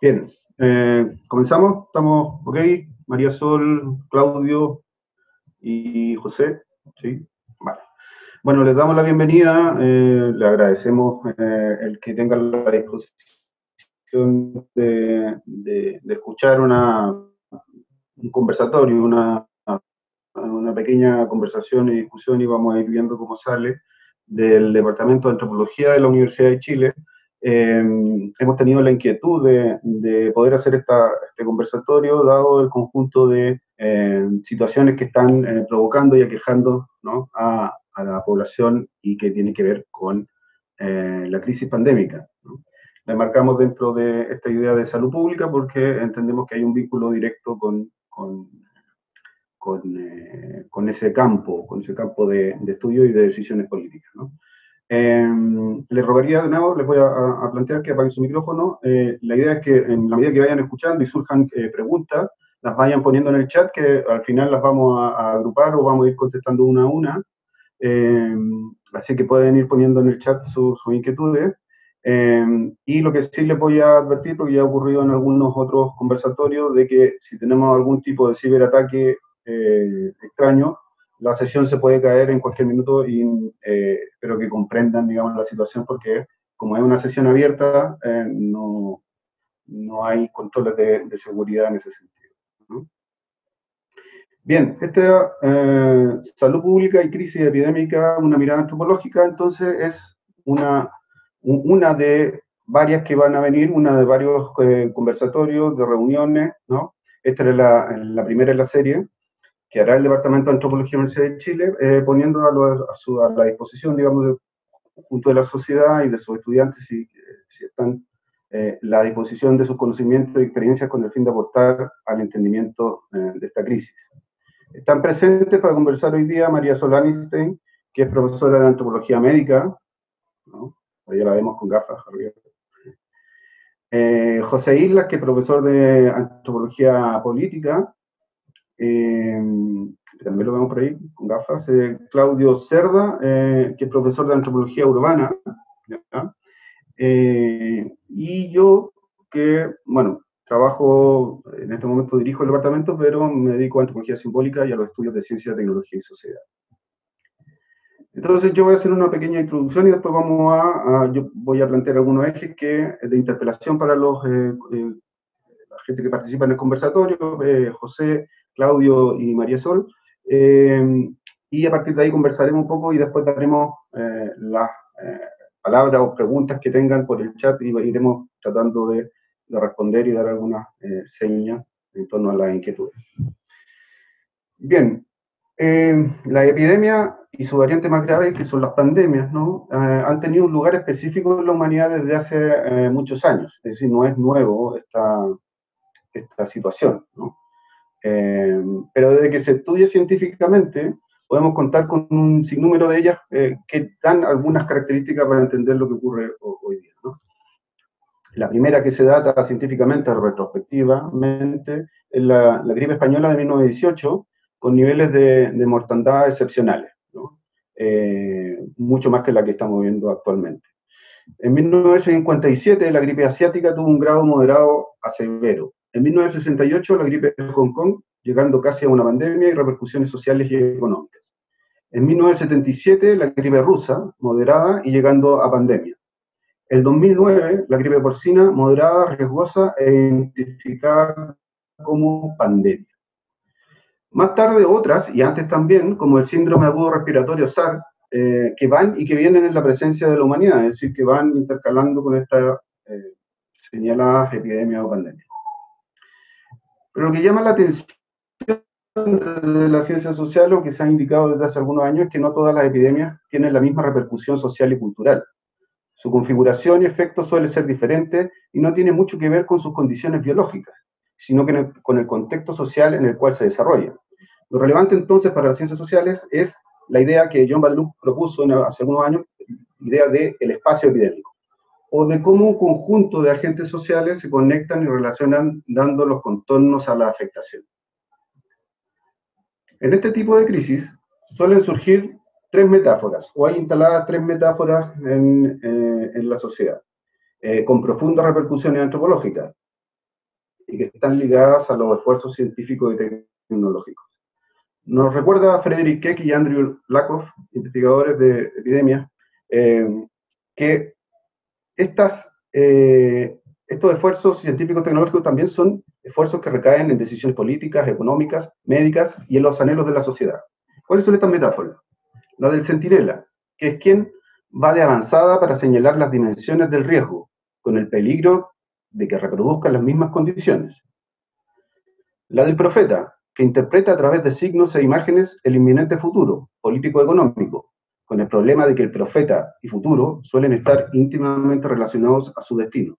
Bien, eh, comenzamos, estamos ok, María Sol, Claudio y José, ¿sí? Vale. Bueno, les damos la bienvenida, eh, le agradecemos eh, el que tengan la disposición de, escuchar una, un conversatorio, una, una pequeña conversación y discusión y vamos a ir viendo cómo sale del Departamento de Antropología de la Universidad de Chile, eh, hemos tenido la inquietud de, poder hacer este conversatorio, dado el conjunto de eh, situaciones que están eh, provocando y aquejando a, la población y que tiene que ver con la crisis pandémica. La marcamos dentro de esta idea de salud pública porque entendemos que hay un vínculo directo con, con, con, ese campo, con ese campo de, de, estudio y de decisiones políticas. ¿no? Eh, les rogaría de nuevo, les voy a, plantear que apaguen su micrófono. Eh, la idea es que en la medida que vayan escuchando y surjan eh, preguntas, las vayan poniendo en el chat, que al final las vamos a, agrupar o vamos a ir contestando una a una. Em, así que pueden ir poniendo en el chat sus inquietudes. Em, y lo que sí les voy a advertir, porque ya ha ocurrido en algunos otros conversatorios, de que si tenemos algún tipo de ciberataque eh, extraño, la sesión se puede caer en cualquier minuto y eh, espero que comprendan, digamos, la situación porque como es una sesión abierta, eh, no, no, hay controles de, seguridad en ese sentido. Bien, esta eh, salud pública y crisis epidémica, una mirada antropológica, entonces es una, una de varias que van a venir, una de varios conversatorios, de reuniones, ¿no? Esta es la, la primera en la serie, que hará el Departamento de Antropología de la Universidad de Chile, eh, poniendo a, la disposición, digamos, conjunto de la sociedad y de sus estudiantes, si, si están eh, la disposición de sus conocimientos y experiencias con el fin de aportar al entendimiento eh, de esta crisis. Están presentes para conversar hoy día María Solanstein, que es profesora de antropología médica, ¿no? ahí la vemos con gafas arriba. Eh, José Islas, que es profesor de antropología política, eh, también lo vemos por ahí con gafas, eh, Claudio Cerda, eh, que es profesor de antropología urbana, y yo que, bueno, trabajo, en este momento dirijo el departamento, pero me dedico a antropología simbólica y a los estudios de ciencia, tecnología y sociedad. Entonces yo voy a hacer una pequeña introducción y después vamos a, yo voy a plantear algunos ejes que, de interpelación para los, la gente que participa en el conversatorio, José Claudio y María Sol. Eh, y a partir de ahí conversaremos un poco y después daremos eh, las eh, palabras o preguntas que tengan por el chat y iremos tratando de, responder y dar algunas señas en torno a las inquietudes. Bien, la epidemia y su variante más grave, que son las pandemias, ¿no? han tenido un lugar específico en la humanidad desde hace muchos años. Es decir, no es nuevo esta, esta situación. ¿no? Eh, pero desde que se estudia científicamente, podemos contar con un sinnúmero de ellas eh, que dan algunas características para entender lo que ocurre hoy día. La primera que se data científicamente, retrospectivamente, es la, gripe española de 1918, con niveles de, mortandad excepcionales, eh, mucho más que la que estamos viendo actualmente. En 1957, la gripe asiática tuvo un grado moderado a severo. En 1968, la gripe de Hong Kong, llegando casi a una pandemia y repercusiones sociales y económicas. En 1977, la gripe rusa, moderada y llegando a pandemia. El 2009, la gripe porcina, moderada, riesgosa e identificada como pandemia. Más tarde otras, y antes también, como el síndrome agudo respiratorio SARS, eh, que van y que vienen en la presencia de la humanidad, es decir, que van intercalando con esta eh, señalada epidemia o pandemia. Pero lo que llama la atención de la ciencia social, lo que se ha indicado desde hace algunos años, es que no todas las epidemias tienen la misma repercusión social y cultural. Su configuración y efecto suele ser diferente y no tiene mucho que ver con sus condiciones biológicas, sino que con el contexto social en el cual se desarrolla. Lo relevante entonces para las ciencias sociales es la idea que John Balluck propuso hace algunos años, idea del el espacio epidémico o de cómo un conjunto de agentes sociales se conectan y relacionan dando los contornos a la afectación. En este tipo de crisis suelen surgir tres metáforas, o hay instaladas tres metáforas en, eh, la sociedad, eh, con profundas repercusiones antropológicas. y que están ligadas a los esfuerzos científicos y tecnológicos. Nos recuerda a Frederick Keck y Andrew Lakoff, investigadores de epidemias, eh, que eh, estos esfuerzos científicos tecnológicos también son esfuerzos que recaen en decisiones políticas, económicas, médicas y en los anhelos de la sociedad. ¿Cuáles son estas metáforas? La del centinela, que es quien va de avanzada para señalar las dimensiones del riesgo, con el peligro de que reproduzcan las mismas condiciones. La del profeta, que interpreta a través de signos e imágenes el inminente futuro político-económico, con el problema de que el profeta y futuro suelen estar íntimamente relacionados a su destino.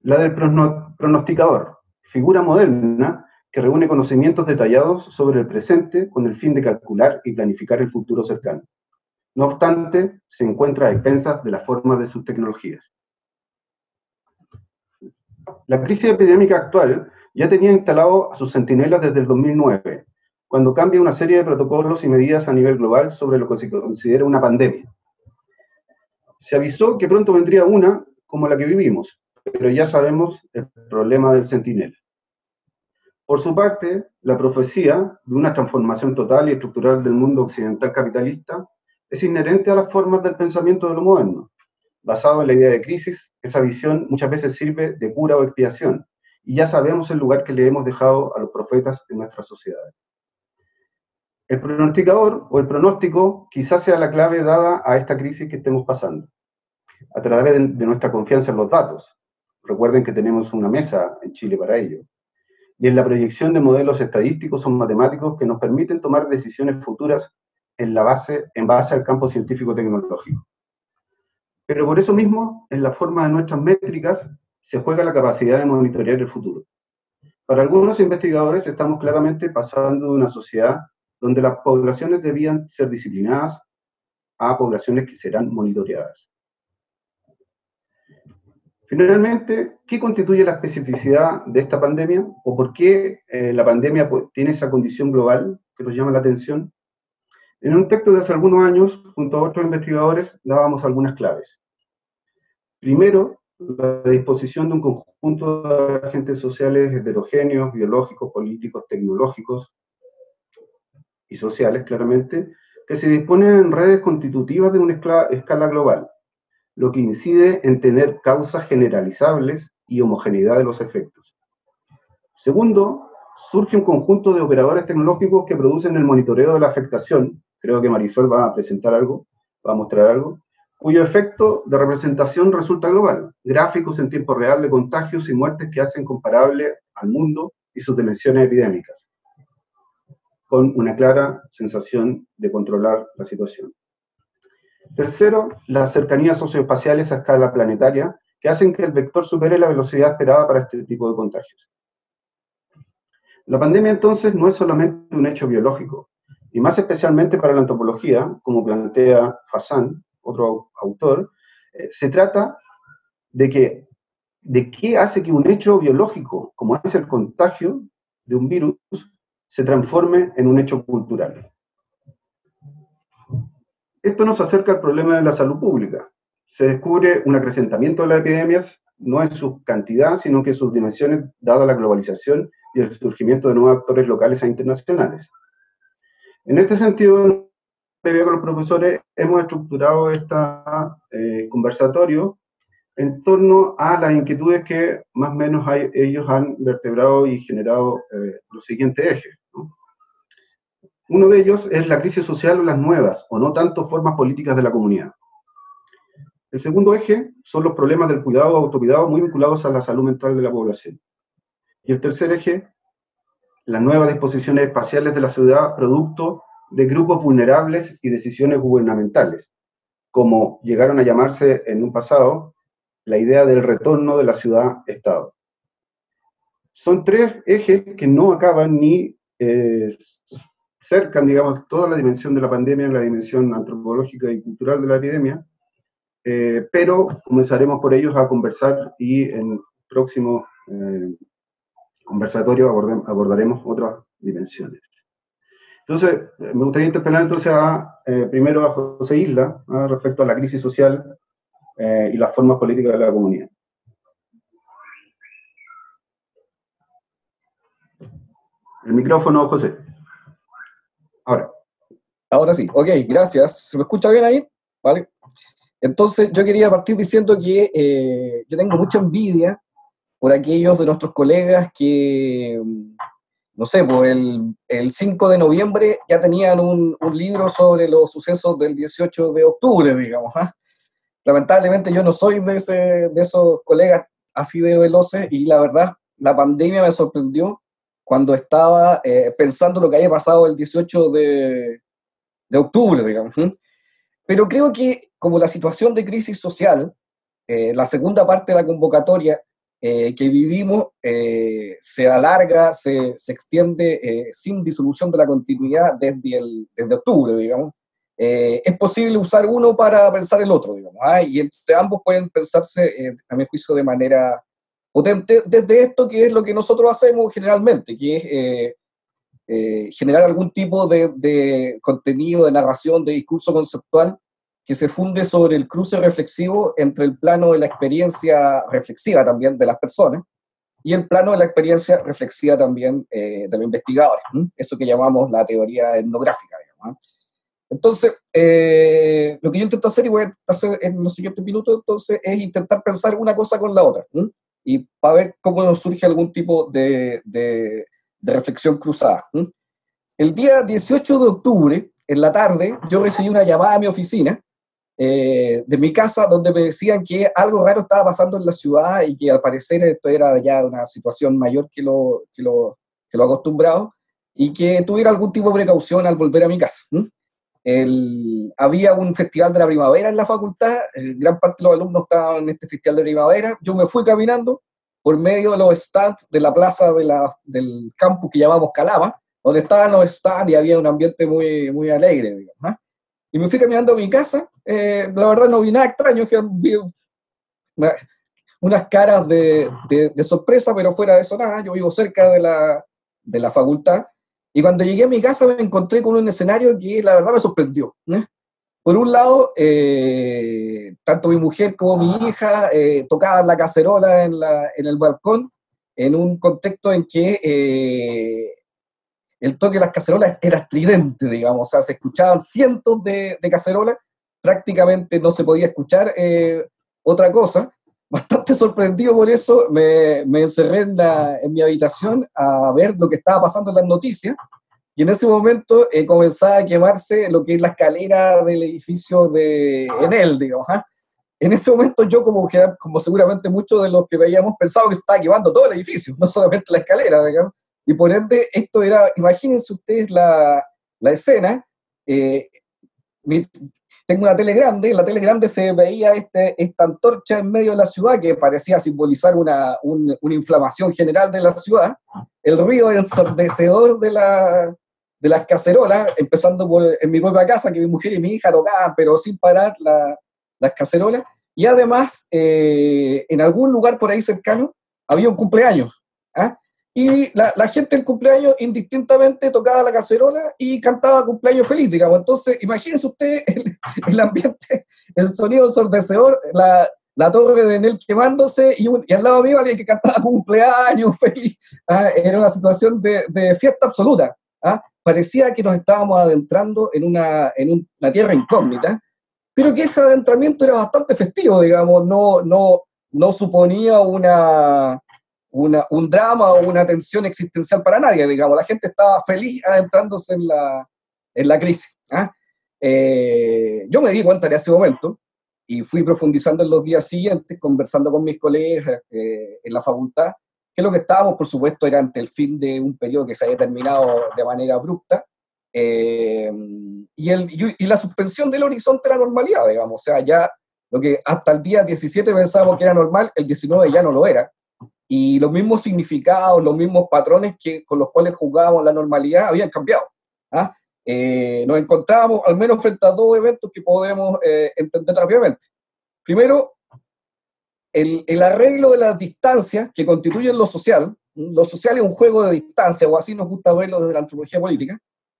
La del pronosticador, figura moderna que reúne conocimientos detallados sobre el presente con el fin de calcular y planificar el futuro cercano. No obstante, se encuentra a expensas de la forma de sus tecnologías. La crisis epidémica actual ya tenía instalado a sus centinelas desde el 2009, cuando cambia una serie de protocolos y medidas a nivel global sobre lo que se considera una pandemia. Se avisó que pronto vendría una como la que vivimos, pero ya sabemos el problema del centinela. Por su parte, la profecía de una transformación total y estructural del mundo occidental capitalista es inherente a las formas del pensamiento de lo moderno. Basado en la idea de crisis, esa visión muchas veces sirve de cura o expiación, y ya sabemos el lugar que le hemos dejado a los profetas en nuestras sociedades. El pronosticador o el pronóstico quizás sea la clave dada a esta crisis que estemos pasando, a través de nuestra confianza en los datos, Recuerden que tenemos una mesa en Chile para ello. Y en la proyección de modelos estadísticos o matemáticos que nos permiten tomar decisiones futuras en, la base, en base al campo científico-tecnológico. Pero por eso mismo, en la forma de nuestras métricas, se juega la capacidad de monitorear el futuro. Para algunos investigadores estamos claramente pasando de una sociedad donde las poblaciones debían ser disciplinadas a poblaciones que serán monitoreadas. Finalmente, ¿qué constituye la especificidad de esta pandemia o por qué eh, la pandemia pues, tiene esa condición global que nos llama la atención? En un texto de hace algunos años, junto a otros investigadores, dábamos algunas claves. Primero, la disposición de un conjunto de agentes sociales heterogéneos, biológicos, políticos, tecnológicos y sociales, claramente, que se disponen en redes constitutivas de una escala global, lo que incide en tener causas generalizables y homogeneidad de los efectos. Segundo, surge un conjunto de operadores tecnológicos que producen el monitoreo de la afectación, creo que Marisol va a presentar algo, va a mostrar algo, cuyo efecto de representación resulta global, gráficos en tiempo real de contagios y muertes que hacen comparable al mundo y sus dimensiones epidémicas, con una clara sensación de controlar la situación. Tercero, las cercanías socioespaciales a escala planetaria, que hacen que el vector supere la velocidad esperada para este tipo de contagios. La pandemia entonces no es solamente un hecho biológico, y más especialmente para la antropología, como plantea Fassan, otro autor, eh, se trata de que de qué hace que un hecho biológico, como es el contagio de un virus, se transforme en un hecho cultural. Esto nos acerca al problema de la salud pública. Se descubre un acrecentamiento de las epidemias, no en su cantidad, sino que en sus dimensiones, dada la globalización y el surgimiento de nuevos actores locales e internacionales. En este sentido, con los profesores, hemos estructurado este conversatorio en torno a las inquietudes que más o menos ellos han vertebrado y generado eh, los siguientes ejes. Uno de ellos es la crisis social o las nuevas, o no tanto formas políticas de la comunidad. El segundo eje son los problemas del cuidado o autocuidado muy vinculados a la salud mental de la población. Y el tercer eje, las nuevas disposiciones espaciales de la ciudad producto de grupos vulnerables y decisiones gubernamentales, como llegaron a llamarse en un pasado la idea del retorno de la ciudad-estado. Son tres ejes que no acaban ni eh, cercan, digamos, toda la dimensión de la pandemia, la dimensión antropológica y cultural de la epidemia, eh, pero comenzaremos por ellos a conversar y en próximo eh, conversatorio abordaremos otras dimensiones. Entonces, me gustaría interpelar entonces a, eh, primero a José Isla respecto a la crisis social y las formas políticas de la comunidad. El micrófono, José. Ahora. Sí, ok, gracias. ¿Se me escucha bien ahí? Vale. Entonces, yo quería partir diciendo que eh, yo tengo mucha envidia por aquellos de nuestros colegas que, no sé, pues el, el 5 de noviembre ya tenían un, un, libro sobre los sucesos del 18 de octubre, digamos. ¿ah? Lamentablemente yo no soy de, ese, de esos colegas así de veloces y la verdad, la pandemia me sorprendió cuando estaba eh, pensando lo que había pasado el 18 de, de octubre, digamos. Pero creo que como la situación de crisis social, eh, la segunda parte de la convocatoria eh, que vivimos se alarga, se, se extiende sin disolución de la continuidad desde, el, desde octubre, digamos. es posible usar uno para pensar el otro, digamos, ¿ah? y entre ambos pueden pensarse, a mi juicio, de manera potente desde esto que es lo que nosotros hacemos generalmente, que es eh, eh, generar algún tipo de, contenido, de narración, de discurso conceptual que se funde sobre el cruce reflexivo entre el plano de la experiencia reflexiva también de las personas y el plano de la experiencia reflexiva también eh, de los investigadores, eso que llamamos la teoría etnográfica. Entonces, lo que yo intento hacer y voy a hacer en los siguientes minutos, entonces, es intentar pensar una cosa con la otra y para ver cómo nos surge algún tipo de, de, reflexión cruzada. El día 18 de octubre, en la tarde, yo recibí una llamada a mi oficina eh, de mi casa donde me decían que algo raro estaba pasando en la ciudad y que al parecer esto era ya una situación mayor que lo, que lo, que acostumbrado y que tuviera algún tipo de precaución al volver a mi casa había un festival de la primavera en la facultad, gran parte de los alumnos estaban en este festival de primavera, yo me fui caminando por medio de los stands de la plaza de la, del campus que llamamos Calama, donde estaban los stands y había un ambiente muy, muy alegre, digamos. ¿ah? Y me fui caminando a mi casa, eh, la verdad no vi nada extraño, vi unas caras de, de, de, sorpresa, pero fuera de eso nada, yo vivo cerca de la, de la facultad, y cuando llegué a mi casa me encontré con un escenario que la verdad me sorprendió. Por un lado, eh, tanto mi mujer como mi hija eh, tocaban la cacerola en, la, en, el balcón en un contexto en que eh, el toque de las cacerolas era estridente, digamos, o sea, se escuchaban cientos de, de cacerolas, prácticamente no se podía escuchar otra cosa. Bastante sorprendido por eso, me, me encerré en, la, en, mi habitación a ver lo que estaba pasando en las noticias. Y en ese momento eh, comenzaba a quemarse lo que es la escalera del edificio de Enel, digamos. ¿ah? En ese momento yo, como, como seguramente muchos de los que veíamos, pensaba que se estaba quemando todo el edificio, no solamente la escalera, digamos. Y por ende, esto era, imagínense ustedes la, la escena, eh, tengo una tele grande, en la tele grande se veía este, esta antorcha en medio de la ciudad que parecía simbolizar una, una inflamación general de la ciudad, el ruido ensordecedor de, la, de las cacerolas, empezando por en mi propia casa, que mi mujer y mi hija tocaban, pero sin parar la, las cacerolas, y además eh, en algún lugar por ahí cercano había un cumpleaños. ¿ah? y la, la, gente del cumpleaños indistintamente tocaba la cacerola y cantaba cumpleaños feliz, digamos. Entonces, imagínense usted el, el ambiente, el sonido ensordecedor, la, la torre de Enel quemándose y, y, al lado mío alguien que cantaba cumpleaños feliz. ¿ah? Era una situación de, de fiesta absoluta. ¿ah? Parecía que nos estábamos adentrando en una, en una tierra incógnita, pero que ese adentramiento era bastante festivo, digamos, no, no, no suponía una un drama o una tensión existencial para nadie, digamos. La gente estaba feliz adentrándose en la, en la crisis. ¿ah? Eh, yo me di cuenta en ese momento y fui profundizando en los días siguientes, conversando con mis colegas eh, en la facultad, que lo que estábamos, por supuesto, era ante el fin de un periodo que se había terminado de manera abrupta, eh, y, el, y, la suspensión del horizonte de la normalidad, digamos. O sea, ya lo que hasta el día 17 pensábamos que era normal, el 19 ya no lo era y los mismos significados, los mismos patrones que, con los cuales jugábamos la normalidad habían cambiado. ¿ah? Eh, nos encontrábamos al menos frente a dos eventos que podemos eh, entender rápidamente. Primero, el, el, arreglo de las distancias que constituyen lo social. Lo social es un juego de distancia, o así nos gusta verlo desde la antropología política.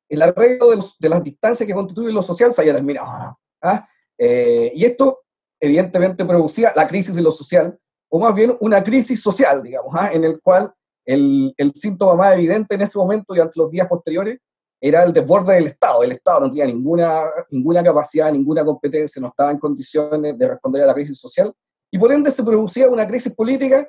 El arreglo de, de las distancias que constituyen lo social se haya terminado. ¿ah? Eh, y esto, evidentemente, producía la crisis de lo social, o más bien una crisis social, digamos, ¿ah? en el cual el, el, síntoma más evidente en ese momento y ante los días posteriores era el desborde del Estado. El Estado no tenía ninguna, ninguna capacidad, ninguna competencia, no estaba en condiciones de responder a la crisis social y por ende se producía una crisis política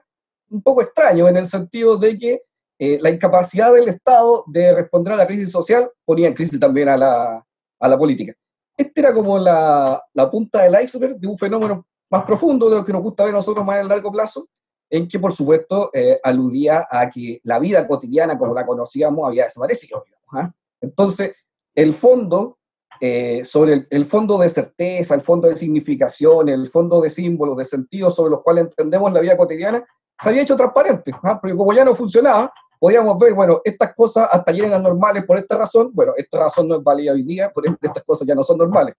un poco extraño en el sentido de que eh, la incapacidad del Estado de responder a la crisis social ponía en crisis también a la, a la política. Esta era como la, la, punta del iceberg de un fenómeno más profundo de lo que nos gusta ver nosotros más en largo plazo, en que por supuesto eh, aludía a que la vida cotidiana como la conocíamos había desaparecido. ¿ah? Entonces, el fondo, eh, sobre el, fondo de certeza, el fondo de significación, el fondo de símbolos, de sentidos sobre los cuales entendemos la vida cotidiana, se había hecho transparente, ¿ah? porque como ya no funcionaba, podíamos ver, bueno, estas cosas hasta ayer eran normales por esta razón, bueno, esta razón no es válida hoy día, por estas cosas ya no son normales.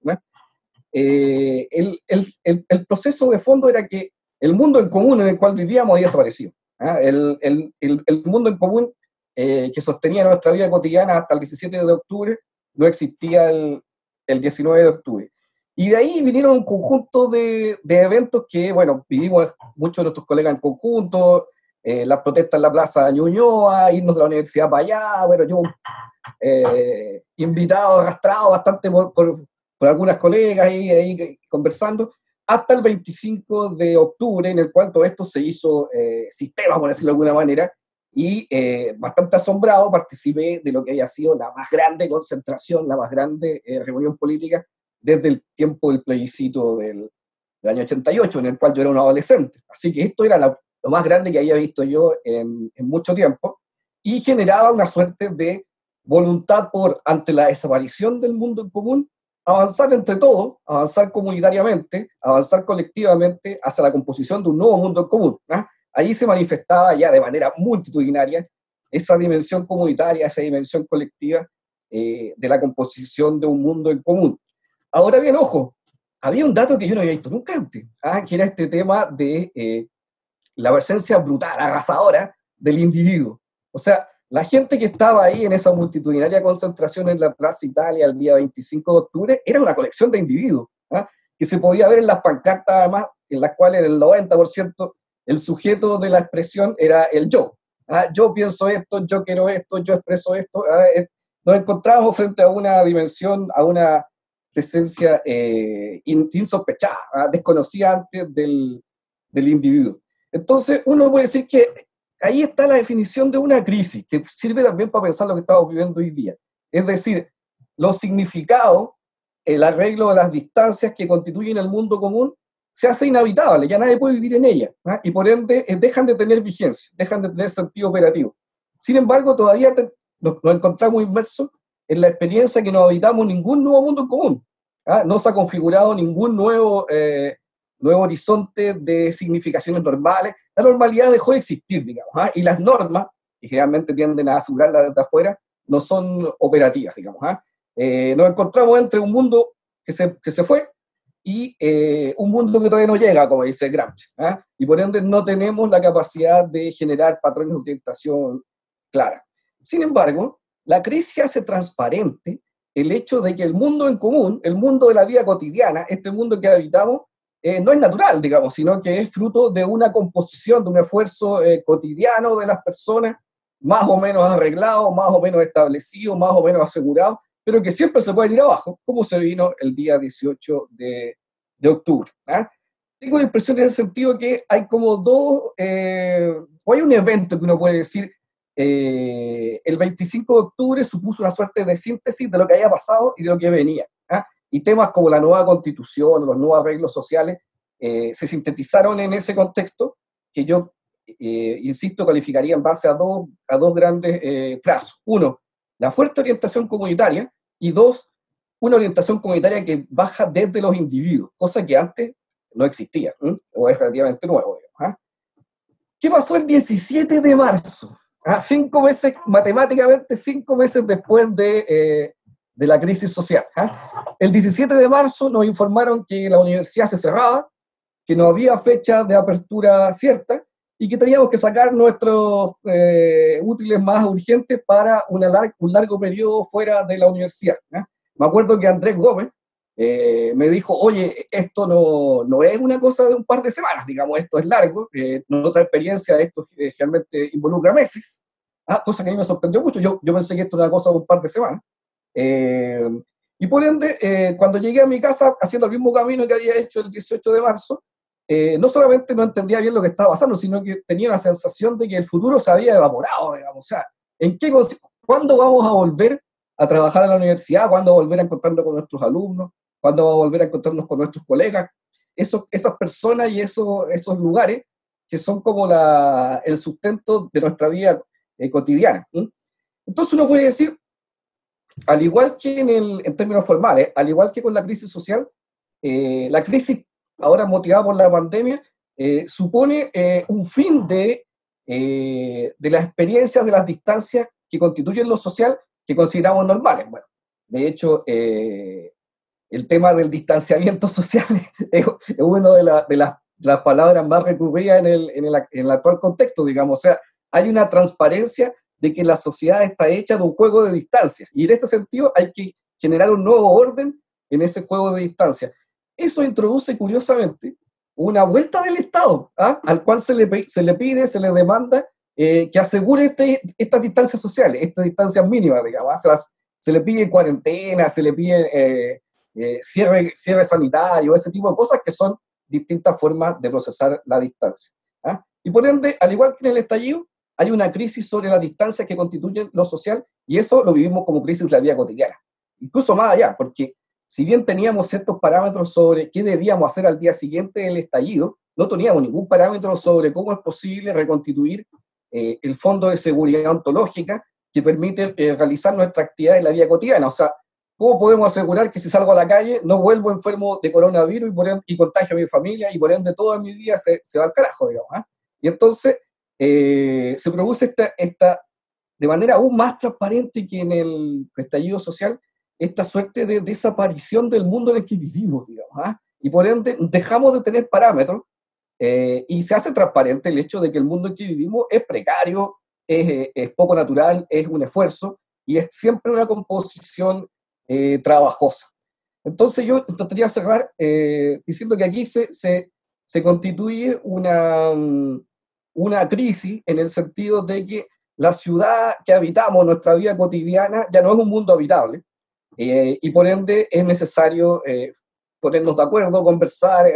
Eh, el, el, el, proceso de fondo era que el mundo en común en el cual vivíamos había desaparecido. ¿ah? El, mundo en común eh, que sostenía nuestra vida cotidiana hasta el 17 de octubre no existía el, 19 de octubre. Y de ahí vinieron un conjunto de, eventos que, bueno, vivimos muchos de nuestros colegas en conjunto, eh, las protestas en la plaza de Ñuñoa, irnos de la universidad para allá, bueno, yo eh, invitado, arrastrado bastante por, por, algunas colegas ahí, ahí, conversando, hasta el 25 de octubre, en el cual todo esto se hizo eh, sistema, por decirlo de alguna manera, y eh, bastante asombrado participé de lo que haya sido la más grande concentración, la más grande reunión política desde el tiempo del plebiscito del, del, año 88, en el cual yo era un adolescente. Así que esto era la, lo más grande que había visto yo en, mucho tiempo, y generaba una suerte de voluntad por, ante la desaparición del mundo en común, avanzar entre todos, avanzar comunitariamente, avanzar colectivamente hacia la composición de un nuevo mundo en común. ¿ah? Ahí se manifestaba ya de manera multitudinaria esa dimensión comunitaria, esa dimensión colectiva eh, de la composición de un mundo en común. Ahora bien, ojo, había un dato que yo no había visto nunca antes, ¿ah? que era este tema de eh, la presencia brutal, arrasadora del individuo. O sea, la gente que estaba ahí en esa multitudinaria concentración en la Plaza Italia el día 25 de octubre era una colección de individuos, ¿ah? que se podía ver en las pancartas además, en las cuales el 90% el sujeto de la expresión era el yo. ¿ah? Yo pienso esto, yo quiero esto, yo expreso esto. ¿ah? Nos encontramos frente a una dimensión, a una presencia eh, insospechada, desconocida antes del, del individuo. Entonces, uno puede decir que ahí está la definición de una crisis, que sirve también para pensar lo que estamos viviendo hoy día. Es decir, los significados, el arreglo de las distancias que constituyen el mundo común, se hace inhabitable, ya nadie puede vivir en ella, ¿ah? y por ende eh, dejan de tener vigencia, dejan de tener sentido operativo. Sin embargo, todavía nos, encontramos inmersos en la experiencia que no habitamos ningún nuevo mundo común. ¿ah? No se ha configurado ningún nuevo eh, nuevo horizonte de significaciones normales. La normalidad dejó de existir, digamos, ¿ah? y las normas, que generalmente tienden a asegurarla desde afuera, no son operativas, digamos. Eh, nos encontramos entre un mundo que se, que se fue y eh, un mundo que todavía no llega, como dice Gramsci, ¿ah? y por ende no tenemos la capacidad de generar patrones de orientación clara. Sin embargo, la crisis hace transparente el hecho de que el mundo en común, el mundo de la vida cotidiana, este mundo que habitamos, eh, no es natural, digamos, sino que es fruto de una composición, de un esfuerzo eh, cotidiano de las personas, más o menos arreglado, más o menos establecido, más o menos asegurado, pero que siempre se puede ir abajo, como se vino el día 18 de, de octubre. ¿ah? Tengo la impresión en el sentido que hay como dos, eh, o hay un evento que uno puede decir, el 25 de octubre supuso una suerte de síntesis de lo que había pasado y de lo que venía. ¿ah? y temas como la nueva constitución, los nuevos arreglos sociales, eh, se sintetizaron en ese contexto que yo, eh, insisto, calificaría en base a dos, a dos grandes eh, trazos. Uno, la fuerte orientación comunitaria y dos, una orientación comunitaria que baja desde los individuos, cosa que antes no existía, o es relativamente nuevo. ¿ah? ¿Qué pasó el 17 de marzo? ¿Ah? Cinco meses, matemáticamente cinco meses después de de la crisis social. ¿ah? El 17 de marzo nos informaron que la universidad se cerraba, que no había fecha de apertura cierta y que teníamos que sacar nuestros eh, útiles más urgentes para una un largo periodo fuera de la universidad. ¿ah? Me acuerdo que Andrés Gómez, eh, me dijo, oye, esto no, no, es una cosa de un par de semanas, digamos, esto es largo, eh, otra experiencia, esto generalmente involucra meses, ah, cosa que a mí me sorprendió mucho, yo, yo pensé que esto era una cosa de un par de semanas. Eh, y por ende, eh, cuando llegué a mi casa haciendo el mismo camino que había hecho el 18 de marzo, no solamente no entendía bien lo que estaba pasando, sino que tenía la sensación de que el futuro se había evaporado, digamos, o sea, ¿en qué, ¿cuándo vamos a volver a trabajar en la universidad? ¿Cuándo volver a encontrarnos con nuestros alumnos? cuándo va a volver a encontrarnos con nuestros colegas, Eso, esas personas y eso, esos lugares que son como la, el sustento de nuestra vida eh, cotidiana. Entonces uno puede decir, al igual que en, el, en términos formales, al igual que con la crisis social, eh, la crisis ahora motivada por la pandemia eh, supone un fin de, de las experiencias de las distancias que constituyen lo social que consideramos normales. Bueno, de hecho, el tema del distanciamiento social es, una de, de, las, palabras más recurridas en el, en, el, en el, actual contexto, digamos. O sea, hay una transparencia de que la sociedad está hecha de un juego de distancia. Y en este sentido hay que generar un nuevo orden en ese juego de distancia. Eso introduce, curiosamente, una vuelta del Estado, ¿ah? al cual se le, se le pide, se le demanda eh, que asegure este, estas distancias sociales, estas distancias mínimas, digamos. ¿ah? Se, se, le pide cuarentena, se le pide eh, eh, cierre, cierre sanitario, ese tipo de cosas que son distintas formas de procesar la distancia. ¿ah? Y por ende, al igual que en el estallido, hay una crisis sobre la distancia que constituye lo social y eso lo vivimos como crisis de la vida cotidiana. Incluso más allá, porque si bien teníamos ciertos parámetros sobre qué debíamos hacer al día siguiente del estallido, no teníamos ningún parámetro sobre cómo es posible reconstituir eh, el fondo de seguridad ontológica que permite eh, realizar nuestra actividad en la vida cotidiana. O sea, ¿Cómo podemos asegurar que si salgo a la calle no vuelvo enfermo de coronavirus y, por y contagio a mi familia y por ende todo mi día se, se va al carajo, digamos? ¿ah? Y entonces eh, se produce esta, esta, de manera aún más transparente que en el estallido social, esta suerte de desaparición del mundo en el que vivimos, digamos. ¿ah? Y por ende dejamos de tener parámetros eh, y se hace transparente el hecho de que el mundo en que vivimos es precario, es, es poco natural, es un esfuerzo y es siempre una composición eh, trabajosa. Entonces yo intentaría cerrar eh, diciendo que aquí se, se, se constituye una, una crisis en el sentido de que la ciudad que habitamos, nuestra vida cotidiana, ya no es un mundo habitable eh, y por ende es necesario ponernos de acuerdo, conversar,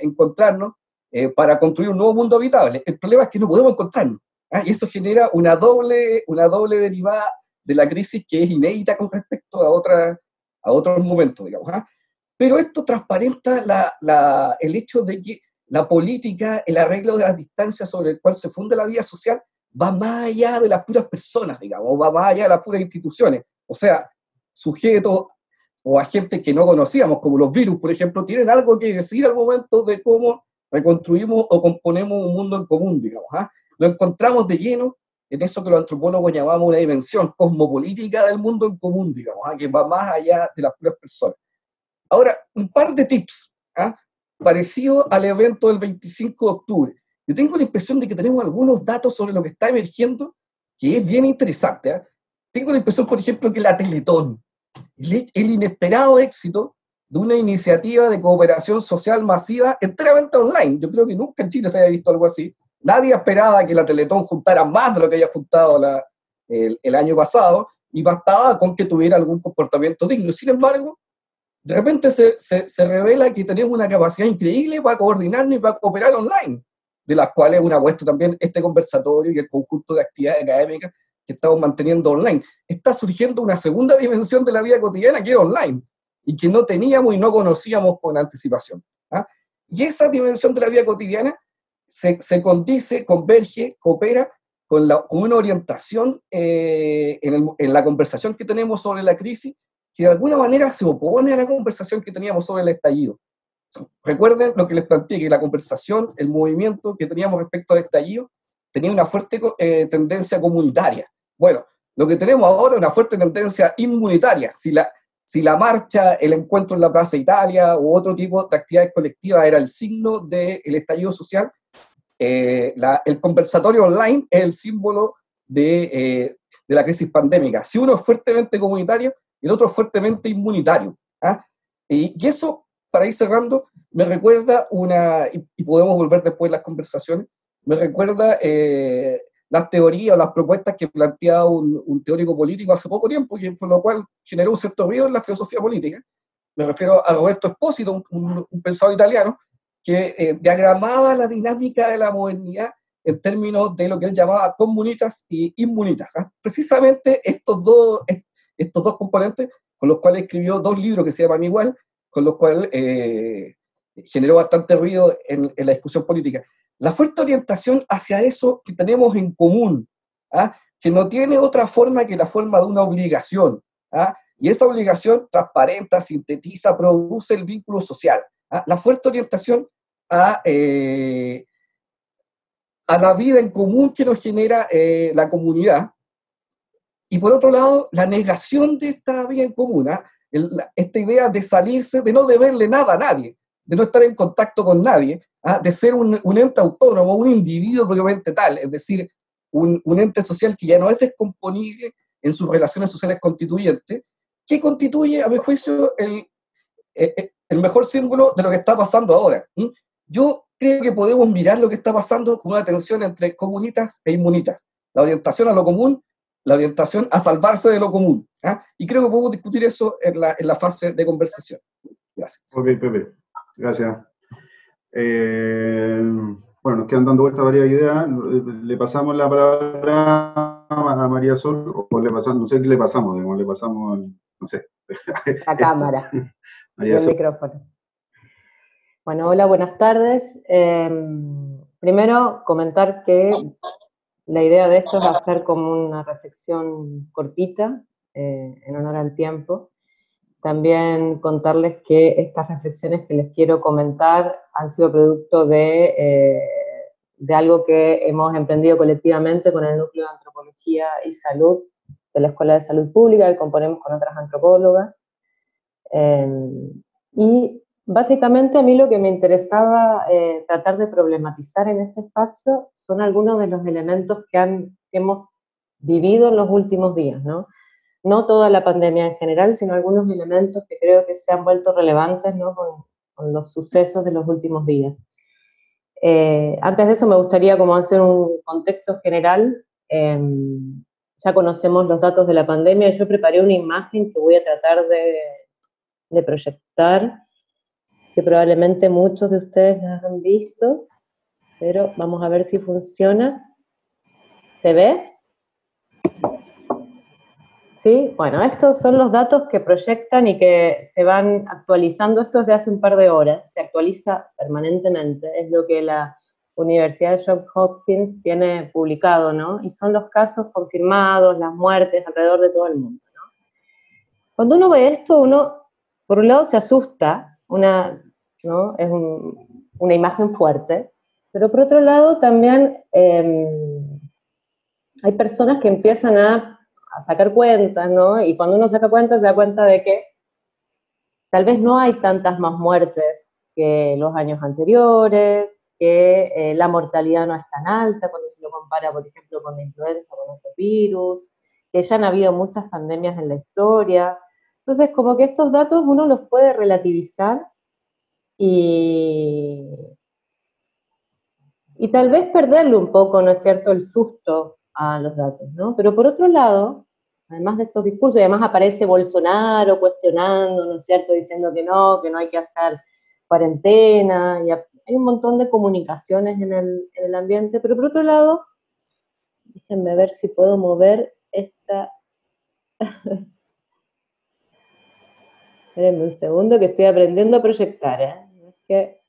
encontrarnos para construir un nuevo mundo habitable. El problema es que no podemos encontrarnos ¿ah? y eso genera una doble, una doble derivada de la crisis que es inédita con respecto a, otra, a otros momentos, digamos. ¿ah? Pero esto transparenta la, la, el hecho de que la política, el arreglo de las distancias sobre el cual se funda la vida social, va más allá de las puras personas, digamos, va más allá de las puras instituciones. O sea, sujetos o agentes que no conocíamos, como los virus, por ejemplo, tienen algo que decir al momento de cómo reconstruimos o componemos un mundo en común, digamos. ¿ah? Lo encontramos de lleno en eso que los antropólogos llamamos una dimensión cosmopolítica del mundo en común, digamos, ¿ah? que va más allá de las propias personas. Ahora, un par de tips, ¿ah? parecido al evento del 25 de octubre. Yo tengo la impresión de que tenemos algunos datos sobre lo que está emergiendo que es bien interesante. Tengo la impresión, por ejemplo, que la Teletón, el, el inesperado éxito de una iniciativa de cooperación social masiva enteramente online. Yo creo que nunca en Chile se haya visto algo así Nadie esperaba que la Teletón juntara más de lo que haya juntado el, año pasado y bastaba con que tuviera algún comportamiento digno. Sin embargo, de repente se, se, revela que tenemos una capacidad increíble para coordinarnos y para cooperar online, de las cuales una muestra también este conversatorio y el conjunto de actividades académicas que estamos manteniendo online. Está surgiendo una segunda dimensión de la vida cotidiana que es online y que no teníamos y no conocíamos con anticipación. ¿ah? Y esa dimensión de la vida cotidiana se, se condice, converge, coopera con, la, con una orientación eh, en, en, la conversación que tenemos sobre la crisis, que de alguna manera se opone a la conversación que teníamos sobre el estallido. Recuerden lo que les planteé, que la conversación, el movimiento que teníamos respecto al estallido, tenía una fuerte eh, tendencia comunitaria. Bueno, lo que tenemos ahora es una fuerte tendencia inmunitaria. Si la, marcha, el encuentro en la Plaza Italia u otro tipo de actividades colectivas era el signo del estallido social, eh, el conversatorio online es el símbolo de, eh, de, la crisis pandémica. Si uno es fuertemente comunitario, el otro es fuertemente inmunitario. ¿ah? Y, eso, para ir cerrando, me recuerda una, y, podemos volver después las conversaciones, me recuerda eh, las teorías o las propuestas que planteaba un, un, teórico político hace poco tiempo, y por lo cual generó un cierto ruido en la filosofía política. Me refiero a Roberto Espósito, un, un, pensador italiano, que eh, diagramaba la dinámica de la modernidad en términos de lo que él llamaba comunitas y inmunitas. ¿ah? Precisamente estos dos, estos dos componentes con los cuales escribió dos libros que se llaman igual, con los cuales eh, generó bastante ruido en, la discusión política. La fuerte orientación hacia eso que tenemos en común, ¿ah? que no tiene otra forma que la forma de una obligación, ¿ah? y esa obligación transparenta, sintetiza, produce el vínculo social. ¿ah? La fuerte orientación a, eh, a la vida en común que nos genera eh, la comunidad, y por otro lado, la negación de esta vida en común, ¿ah? esta idea de salirse, de no deberle nada a nadie, de no estar en contacto con nadie, ¿ah? de ser un, ente autónomo, un individuo propiamente tal, es decir, un, ente social que ya no es descomponible en sus relaciones sociales constituyentes, que constituye, a mi juicio, el, e, e, el mejor símbolo de lo que está pasando ahora. Yo creo que podemos mirar lo que está pasando con una tensión entre comunitas e inmunitas. La orientación a lo común la orientación a salvarse de lo común. ¿ah? Y creo que podemos discutir eso en la, en la fase de conversación. Gracias. Ok, Pepe. Gracias. Eh, bueno, nos quedan dando vueltas varias ideas. Le pasamos la palabra a María Sol, o le pasamos, no sé qué le pasamos, le pasamos, no sé. La cámara. y el micrófono. Bueno, hola, buenas tardes. Eh, primero, comentar que la idea de esto es hacer como una reflexión cortita, eh, en honor al tiempo. También contarles que estas reflexiones que les quiero comentar han sido producto de, eh, de algo que hemos emprendido colectivamente con el Núcleo de Antropología y Salud de la Escuela de Salud Pública, que componemos con otras antropólogas. Eh, y Básicamente a mí lo que me interesaba eh, tratar de problematizar en este espacio son algunos de los elementos que, han, hemos vivido en los últimos días, ¿no? No toda la pandemia en general, sino algunos elementos que creo que se han vuelto relevantes ¿no? con, los sucesos de los últimos días. Eh, antes de eso me gustaría como hacer un contexto general. Em, ya conocemos los datos de la pandemia. Yo preparé una imagen que voy a tratar de, de proyectar que probablemente muchos de ustedes las han visto, pero vamos a ver si funciona. ¿Se ve? ¿Sí? Bueno, estos son los datos que proyectan y que se van actualizando. Esto es de hace un par de horas, se actualiza permanentemente. Es lo que la Universidad de Johns Hopkins tiene publicado, ¿no? Y son los casos confirmados, las muertes alrededor de todo el mundo, ¿no? Cuando uno ve esto, uno, por un lado, se asusta, ¿no? Es una imagen fuerte, pero por otro lado también em, hay personas que empiezan a, sacar cuentas, ¿no? Y cuando uno saca cuentas se da cuenta de que tal vez no hay tantas más muertes que los años anteriores, que eh, la mortalidad no es tan alta cuando se lo compara, por ejemplo, con la influenza o con otro virus, que ya han habido muchas pandemias en la historia. Entonces, como que estos datos uno los puede relativizar y, y tal vez perderle un poco, ¿no es cierto?, el susto a los datos, ¿no? Pero por otro lado, además de estos discursos, y además aparece Bolsonaro cuestionando, ¿no es cierto?, diciendo que no, que no hay que hacer cuarentena, hay un montón de comunicaciones en el, en el ambiente, pero por otro lado, déjenme ver si puedo mover esta... Espérenme un segundo que estoy aprendiendo a proyectar, ¿eh? que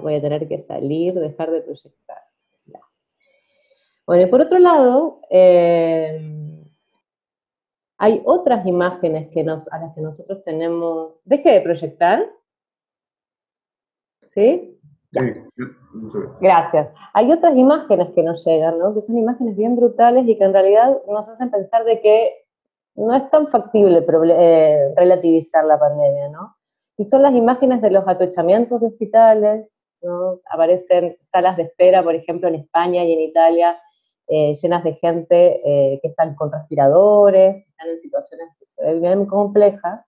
voy a tener que salir, dejar de proyectar. Bueno, y por otro lado, eh, hay otras imágenes que nos, a las que nosotros tenemos... Deje de proyectar. ¿Sí? Gracias. Hay otras imágenes que nos llegan, ¿no? que son imágenes bien brutales y que en realidad nos hacen pensar de que no es tan factible eh, relativizar la pandemia, ¿no? Y son las imágenes de los atochamientos de hospitales, ¿no? Aparecen salas de espera, por ejemplo, en España y en Italia, eh, llenas de gente eh, que están con respiradores, están en situaciones que se ven bien complejas.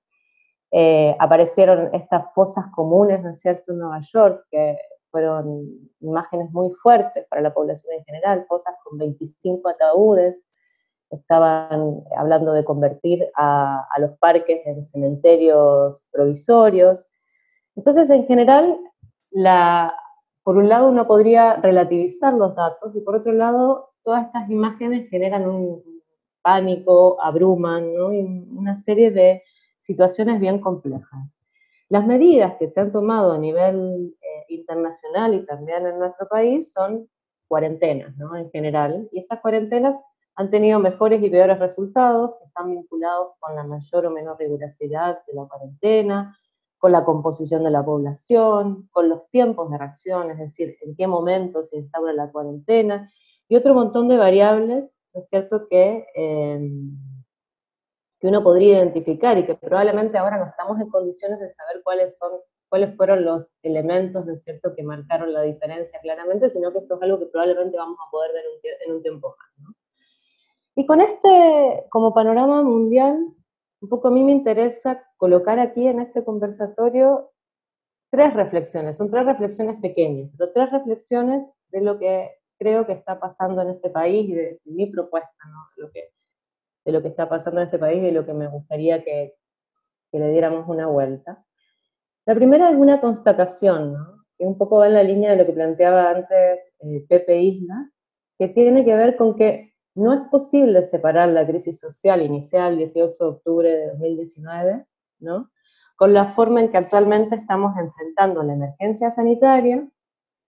eh, aparecieron estas fosas comunes, ¿no es cierto?, en Nueva York, que fueron imágenes muy fuertes para la población en general, fosas con 25 ataúdes, estaban hablando de convertir a, los parques en cementerios provisorios. Entonces, en general, la, por un lado uno podría relativizar los datos y por otro lado, todas estas imágenes generan un pánico, abruman, ¿no? una serie de situaciones bien complejas. Las medidas que se han tomado a nivel eh, internacional y también en nuestro país son cuarentenas. En general. Y estas cuarentenas han tenido mejores y peores resultados, que están vinculados con la mayor o menor rigurosidad de la cuarentena, con la composición de la población, con los tiempos de reacción, es decir, en qué momento se instaura la cuarentena, y otro montón de variables, es cierto?, que eh, que uno podría identificar y que probablemente ahora no estamos en condiciones de saber cuáles son cuáles fueron los elementos, ¿no es cierto?, que marcaron la diferencia claramente, sino que esto es algo que probablemente vamos a poder ver en un tiempo más. Y con este, como panorama mundial, un poco a mí me interesa colocar aquí en este conversatorio tres reflexiones, son tres reflexiones pequeñas, pero tres reflexiones de lo que creo que está pasando en este país y de, mi propuesta, ¿no? lo que de lo que está pasando en este país y de lo que me gustaría que, le diéramos una vuelta. La primera es una constatación, ¿no? que un poco va en la línea de lo que planteaba antes eh, Pepe Isla, que tiene que ver con que no es posible separar la crisis social inicial el 18 de octubre de 2019, ¿no? con la forma en que actualmente estamos enfrentando la emergencia sanitaria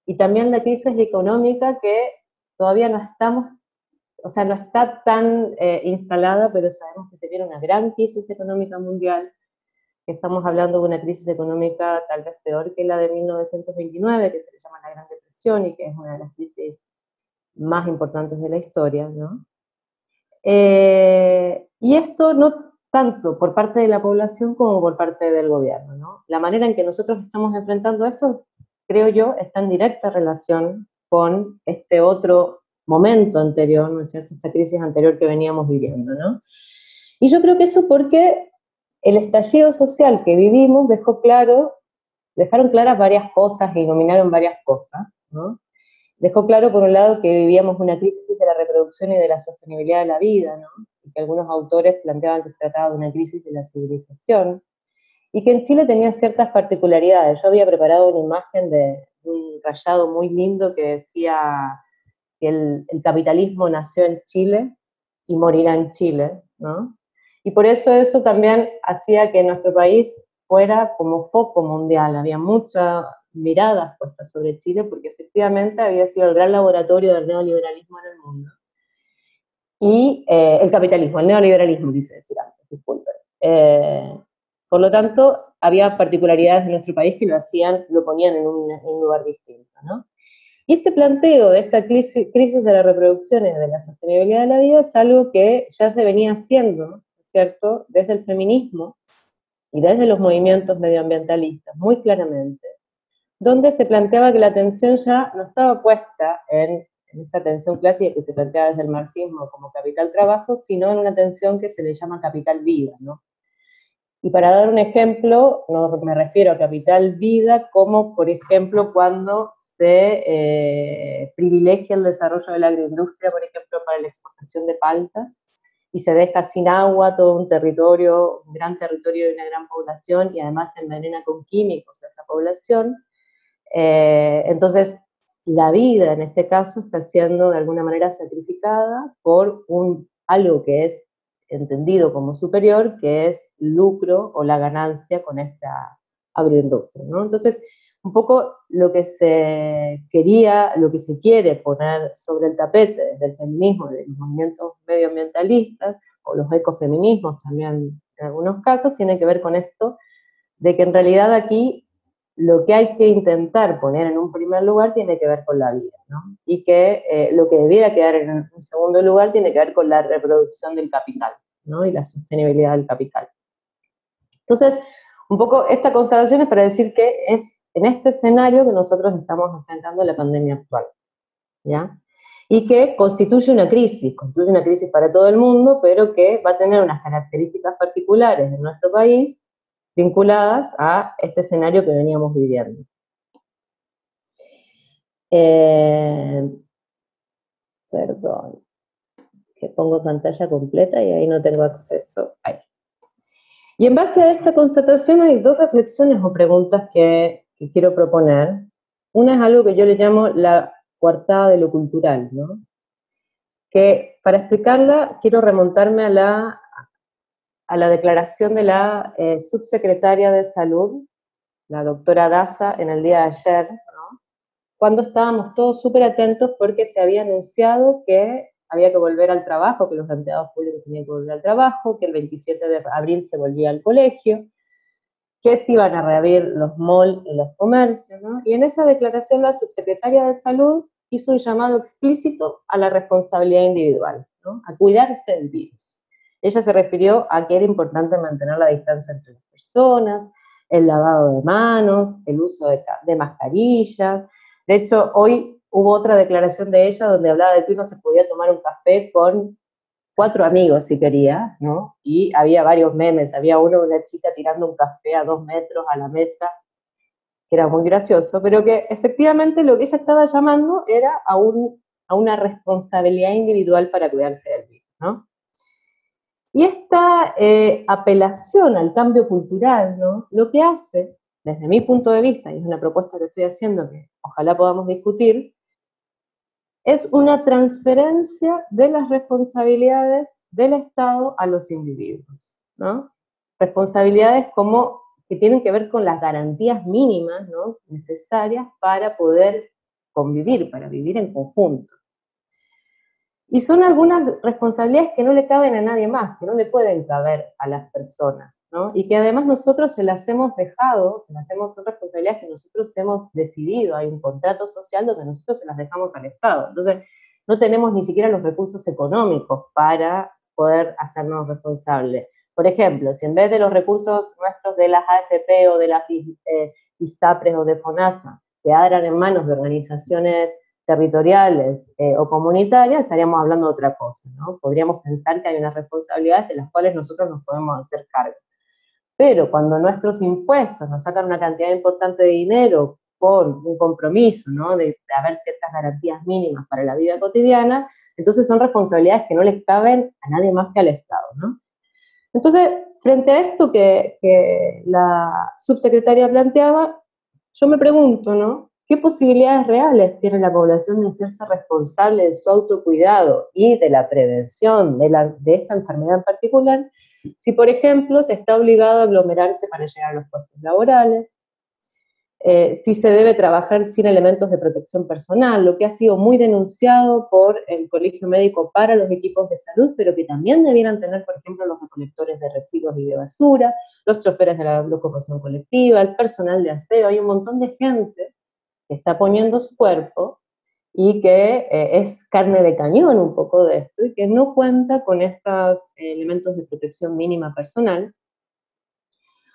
y también la crisis económica que todavía no estamos o sea, no está tan eh, instalada, pero sabemos que se viene una gran crisis económica mundial, que estamos hablando de una crisis económica tal vez peor que la de 1929, que se le llama la Gran Depresión y que es una de las crisis más importantes de la historia, ¿no? Eh, y esto no tanto por parte de la población como por parte del gobierno, ¿no? La manera en que nosotros estamos enfrentando esto, creo yo, está en directa relación con este otro momento anterior, ¿no es cierto?, esta crisis anterior que veníamos viviendo, ¿no? Y yo creo que eso porque el estallido social que vivimos dejó claro, dejaron claras varias cosas, iluminaron varias cosas, ¿no? Dejó claro, por un lado, que vivíamos una crisis de la reproducción y de la sostenibilidad de la vida, ¿no? Y que algunos autores planteaban que se trataba de una crisis de la civilización, y que en Chile tenía ciertas particularidades. Yo había preparado una imagen de un rayado muy lindo que decía que el, capitalismo nació en Chile y morirá en Chile, ¿no? Y por eso eso también hacía que nuestro país fuera como foco mundial, había muchas miradas puestas sobre Chile porque efectivamente había sido el gran laboratorio del neoliberalismo en el mundo. Y eh, el capitalismo, el neoliberalismo, quise decir antes, disculpen. Eh, por lo tanto, había particularidades de nuestro país que lo hacían, lo ponían en un, lugar distinto, ¿no? Y este planteo de esta crisis, de la reproducción y de la sostenibilidad de la vida es algo que ya se venía haciendo, ¿cierto?, desde el feminismo y desde los movimientos medioambientalistas, muy claramente, donde se planteaba que la atención ya no estaba puesta en, en esta atención clásica que se plantea desde el marxismo como capital trabajo, sino en una atención que se le llama capital vida, ¿no? Y para dar un ejemplo, no me refiero a capital vida como, por ejemplo, cuando se eh, privilegia el desarrollo de la agroindustria, por ejemplo, para la exportación de paltas, y se deja sin agua todo un territorio, un gran territorio de una gran población, y además se envenena con químicos a esa población. Eh, entonces, la vida en este caso está siendo de alguna manera sacrificada por un, algo que es entendido como superior, que es lucro o la ganancia con esta agroindustria. ¿no? Entonces, un poco lo que se quería, lo que se quiere poner sobre el tapete desde el feminismo, de los movimientos medioambientalistas o los ecofeminismos también en algunos casos, tiene que ver con esto, de que en realidad aquí lo que hay que intentar poner en un primer lugar tiene que ver con la vida, ¿no? Y que eh, lo que debiera quedar en un segundo lugar tiene que ver con la reproducción del capital, ¿no? Y la sostenibilidad del capital. Entonces, un poco esta constatación es para decir que es en este escenario que nosotros estamos enfrentando la pandemia actual, ¿ya? Y que constituye una crisis, constituye una crisis para todo el mundo, pero que va a tener unas características particulares en nuestro país vinculadas a este escenario que veníamos viviendo. Eh, perdón, que pongo pantalla completa y ahí no tengo acceso. Y en base a esta constatación hay dos reflexiones o preguntas que, quiero proponer. Una es algo que yo le llamo la coartada de lo cultural, ¿no? Que para explicarla quiero remontarme a la, a la declaración de la eh, subsecretaria de Salud, la doctora Daza, en el día de ayer, cuando estábamos todos súper atentos porque se había anunciado que había que volver al trabajo, que los empleados públicos tenían que volver al trabajo, que el 27 de abril se volvía al colegio, que se iban a reabrir los malls y los comercios. Y en esa declaración la subsecretaria de Salud hizo un llamado explícito a la responsabilidad individual. A cuidarse del virus. Ella se refirió a que era importante mantener la distancia entre las personas, el lavado de manos, el uso de, mascarillas. De hecho, hoy hubo otra declaración de ella donde hablaba de que uno se podía tomar un café con cuatro amigos si quería, ¿no? Y había varios memes, había uno de una chica tirando un café a dos metros a la mesa, que era muy gracioso, pero que efectivamente lo que ella estaba llamando era a, a una responsabilidad individual para cuidarse del virus, ¿no? Y esta eh, apelación al cambio cultural, ¿no? Lo que hace, desde mi punto de vista, y es una propuesta que estoy haciendo que ojalá podamos discutir, es una transferencia de las responsabilidades del Estado a los individuos, ¿no? Responsabilidades como que tienen que ver con las garantías mínimas ¿no? necesarias para poder convivir, para vivir en conjunto. Y son algunas responsabilidades que no le caben a nadie más, que no le pueden caber a las personas. Y que además nosotros se las hemos dejado, se las hemos, son responsabilidades que nosotros hemos decidido, hay un contrato social donde nosotros se las dejamos al Estado. Entonces, no tenemos ni siquiera los recursos económicos para poder hacernos responsables. Por ejemplo, si en vez de los recursos nuestros de las AFP o de las eh, ISAPRES o de FONASA quedaran en manos de organizaciones territoriales eh, o comunitarias, estaríamos hablando de otra cosa, ¿no? Podríamos pensar que hay unas responsabilidades de las cuales nosotros nos podemos hacer cargo. Pero cuando nuestros impuestos nos sacan una cantidad importante de dinero por un compromiso, ¿no? De, haber ciertas garantías mínimas para la vida cotidiana, entonces son responsabilidades que no les caben a nadie más que al Estado, ¿no? Entonces, frente a esto que, que la subsecretaria planteaba, yo me pregunto, ¿no? ¿Qué posibilidades reales tiene la población de hacerse responsable de su autocuidado y de la prevención de, la, de esta enfermedad en particular si, por ejemplo, se está obligado a aglomerarse para llegar a los puestos laborales, eh, si se debe trabajar sin elementos de protección personal, lo que ha sido muy denunciado por el Colegio Médico para los equipos de salud, pero que también debieran tener, por ejemplo, los recolectores de residuos y de basura, los choferes de la locomoción colectiva, el personal de aseo, hay un montón de gente que está poniendo su cuerpo y que eh, es carne de cañón un poco de esto y que no cuenta con estos elementos de protección mínima personal.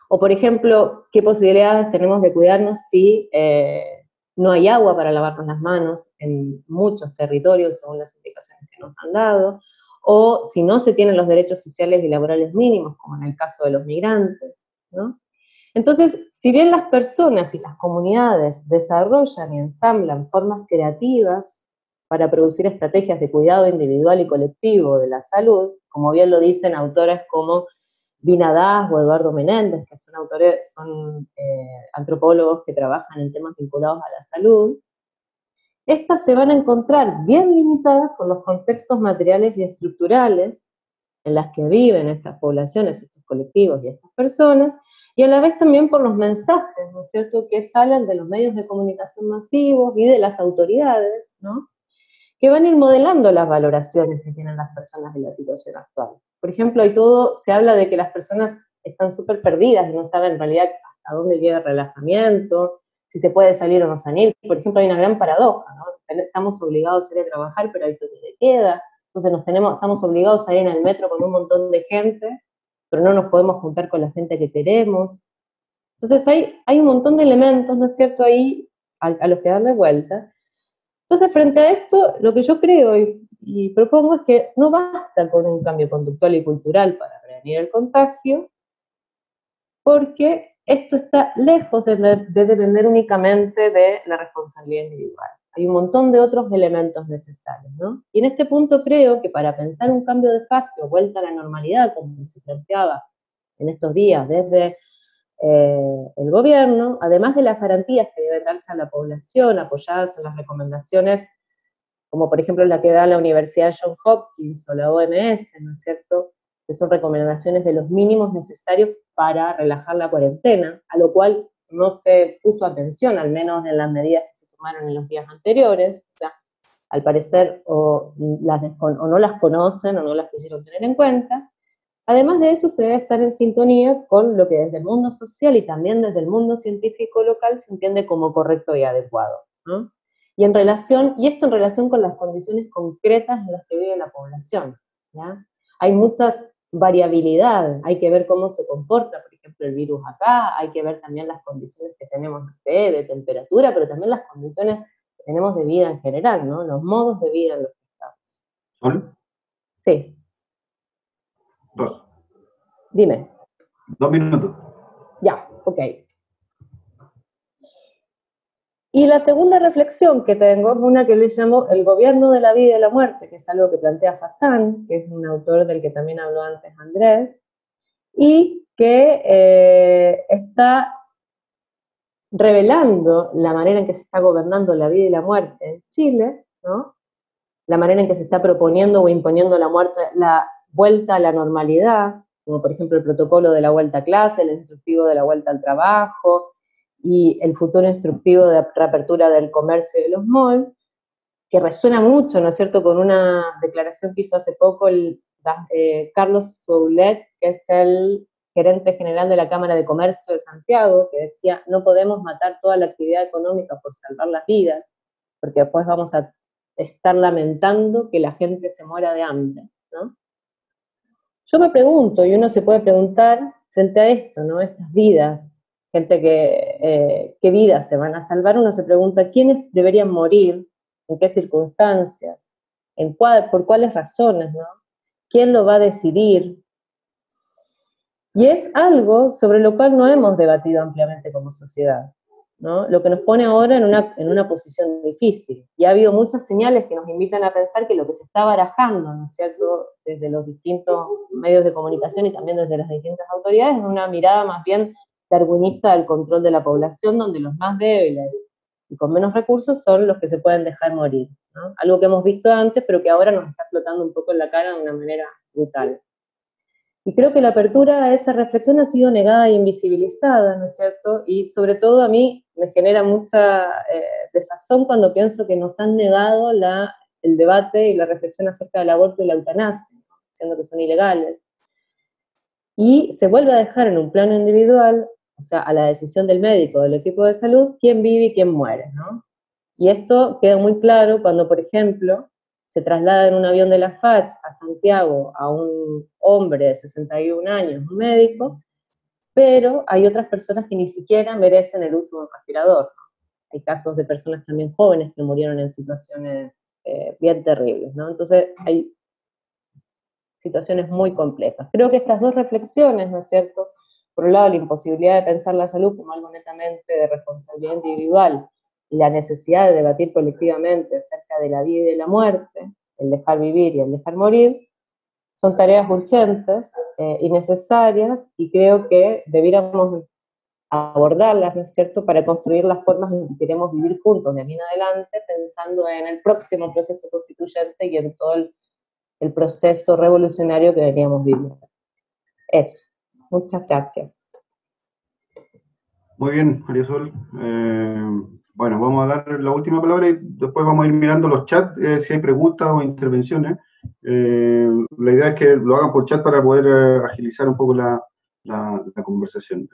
O, por ejemplo, qué posibilidades tenemos de cuidarnos si eh, no hay agua para lavarnos las manos en muchos territorios, según las indicaciones que nos han dado, o si no se tienen los derechos sociales y laborales mínimos, como en el caso de los migrantes, ¿no? Entonces, si bien las personas y las comunidades desarrollan y ensamblan formas creativas para producir estrategias de cuidado individual y colectivo de la salud, como bien lo dicen autores como Vina Das o Eduardo Menéndez, que son autores, son eh, antropólogos que trabajan en temas vinculados a la salud, estas se van a encontrar bien limitadas con los contextos materiales y estructurales en las que viven estas poblaciones, estos colectivos y estas personas, y a la vez también por los mensajes, ¿no es cierto?, que salen de los medios de comunicación masivos y de las autoridades, ¿no?, que van a ir modelando las valoraciones que tienen las personas de la situación actual. Por ejemplo, hay todo, se habla de que las personas están súper perdidas y no saben en realidad hasta dónde llega el relajamiento, si se puede salir o no salir. Por ejemplo, hay una gran paradoja, ¿no? Estamos obligados a ir a trabajar, pero hay toque de queda, entonces nos tenemos, estamos obligados a salir en el metro con un montón de gente, pero no nos podemos juntar con la gente que queremos. Entonces hay, hay un montón de elementos, ¿no es cierto?, ahí a, los que darle vuelta. Entonces, frente a esto, lo que yo creo y, y, propongo es que no basta con un cambio conductual y cultural para prevenir el contagio, porque esto está lejos de, depender únicamente de la responsabilidad individual. Hay un montón de otros elementos necesarios, ¿no? Y en este punto creo que para pensar un cambio de fase o vuelta a la normalidad, como se planteaba en estos días desde eh, el gobierno, además de las garantías que deben darse a la población, apoyadas en las recomendaciones, como por ejemplo la que da la Universidad de Johns Hopkins o la OMS, ¿no es cierto?, que son recomendaciones de los mínimos necesarios para relajar la cuarentena, a lo cual no se puso atención, al menos en las medidas tomaron en los días anteriores, o sea, al parecer o, las o no las conocen o no las quisieron tener en cuenta. Además de eso, se debe estar en sintonía con lo que desde el mundo social y también desde el mundo científico local se entiende como correcto y adecuado. Y en relación, y esto en relación con las condiciones concretas en las que vive la población. ¿ya? Hay muchas variabilidad, hay que ver cómo se comporta, por ejemplo, el virus acá, hay que ver también las condiciones que tenemos, de temperatura, pero también las condiciones que tenemos de vida en general, ¿no? Los modos de vida en los que estamos. Sí. Dos. Dime. Dos minutos. Ya, ok. Y la segunda reflexión que tengo es una que le llamo el gobierno de la vida y la muerte, que es algo que plantea Fassan, que es un autor del que también habló antes Andrés, y que eh, está revelando la manera en que se está gobernando la vida y la muerte en Chile, ¿no? la manera en que se está proponiendo o imponiendo la, muerte, la vuelta a la normalidad, como por ejemplo el protocolo de la vuelta a clase, el instructivo de la vuelta al trabajo, y el futuro instructivo de reapertura del comercio y de los malls, que resuena mucho, ¿no es cierto?, con una declaración que hizo hace poco el, eh, Carlos Soulet, que es el gerente general de la Cámara de Comercio de Santiago, que decía, no podemos matar toda la actividad económica por salvar las vidas, porque después vamos a estar lamentando que la gente se muera de hambre, ¿no? Yo me pregunto, y uno se puede preguntar frente a esto, ¿no? Estas vidas, gente que, eh, qué vidas se van a salvar, uno se pregunta quiénes deberían morir, en qué circunstancias, en cuál, por cuáles razones, ¿no? ¿Quién lo va a decidir? Y es algo sobre lo cual no hemos debatido ampliamente como sociedad, ¿no? Lo que nos pone ahora en una, en una posición difícil. Y ha habido muchas señales que nos invitan a pensar que lo que se está barajando, ¿no es cierto?, desde los distintos medios de comunicación y también desde las distintas autoridades, es una mirada más bien darwinista del control de la población, donde los más débiles y con menos recursos son los que se pueden dejar morir. Algo que hemos visto antes, pero que ahora nos está explotando un poco en la cara de una manera brutal. Y creo que la apertura a esa reflexión ha sido negada e invisibilizada, ¿no es cierto? Y sobre todo a mí me genera mucha eh, desazón cuando pienso que nos han negado la, el debate y la reflexión acerca del aborto y la eutanasia, siendo que son ilegales. Y se vuelve a dejar en un plano individual o sea, a la decisión del médico, del equipo de salud, quién vive y quién muere, ¿no? Y esto queda muy claro cuando, por ejemplo, se traslada en un avión de la FACH a Santiago a un hombre de 61 años, un médico, pero hay otras personas que ni siquiera merecen el uso de un respirador. Hay casos de personas también jóvenes que murieron en situaciones eh, bien terribles, ¿no? Entonces hay situaciones muy complejas. Creo que estas dos reflexiones, ¿no es cierto?, por un lado, la imposibilidad de pensar la salud como algo netamente de responsabilidad individual y la necesidad de debatir colectivamente acerca de la vida y de la muerte, el dejar vivir y el dejar morir, son tareas urgentes eh, y necesarias y creo que debiéramos abordarlas, ¿no es cierto?, para construir las formas en que queremos vivir juntos de aquí en adelante, pensando en el próximo proceso constituyente y en todo el, el proceso revolucionario que deberíamos vivir. Eso. Muchas gracias. Muy bien, María Sol. Eh, bueno, vamos a dar la última palabra y después vamos a ir mirando los chats eh, si hay preguntas o intervenciones. Eh, la idea es que lo hagan por chat para poder agilizar un poco la, conversación.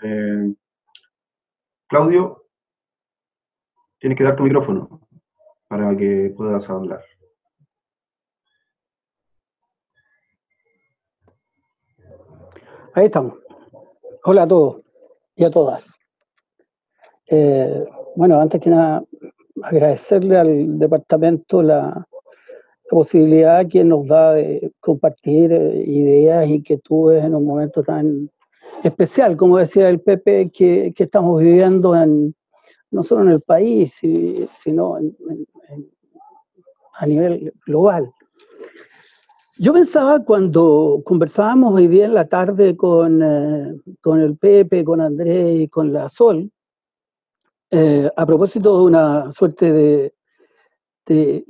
Claudio, tienes que dar tu micrófono para que puedas hablar. Ahí estamos. Hola a todos y a todas. Eh, bueno, antes que nada, agradecerle al departamento la, posibilidad que nos da de compartir eh, ideas y que tú en un momento tan especial, como decía el Pepe, que, estamos viviendo en, no solo en el país, sino a nivel global. Yo pensaba cuando conversábamos hoy día en la tarde con, eh, con el Pepe, con Andrés y con la Sol, eh, a propósito de una suerte de,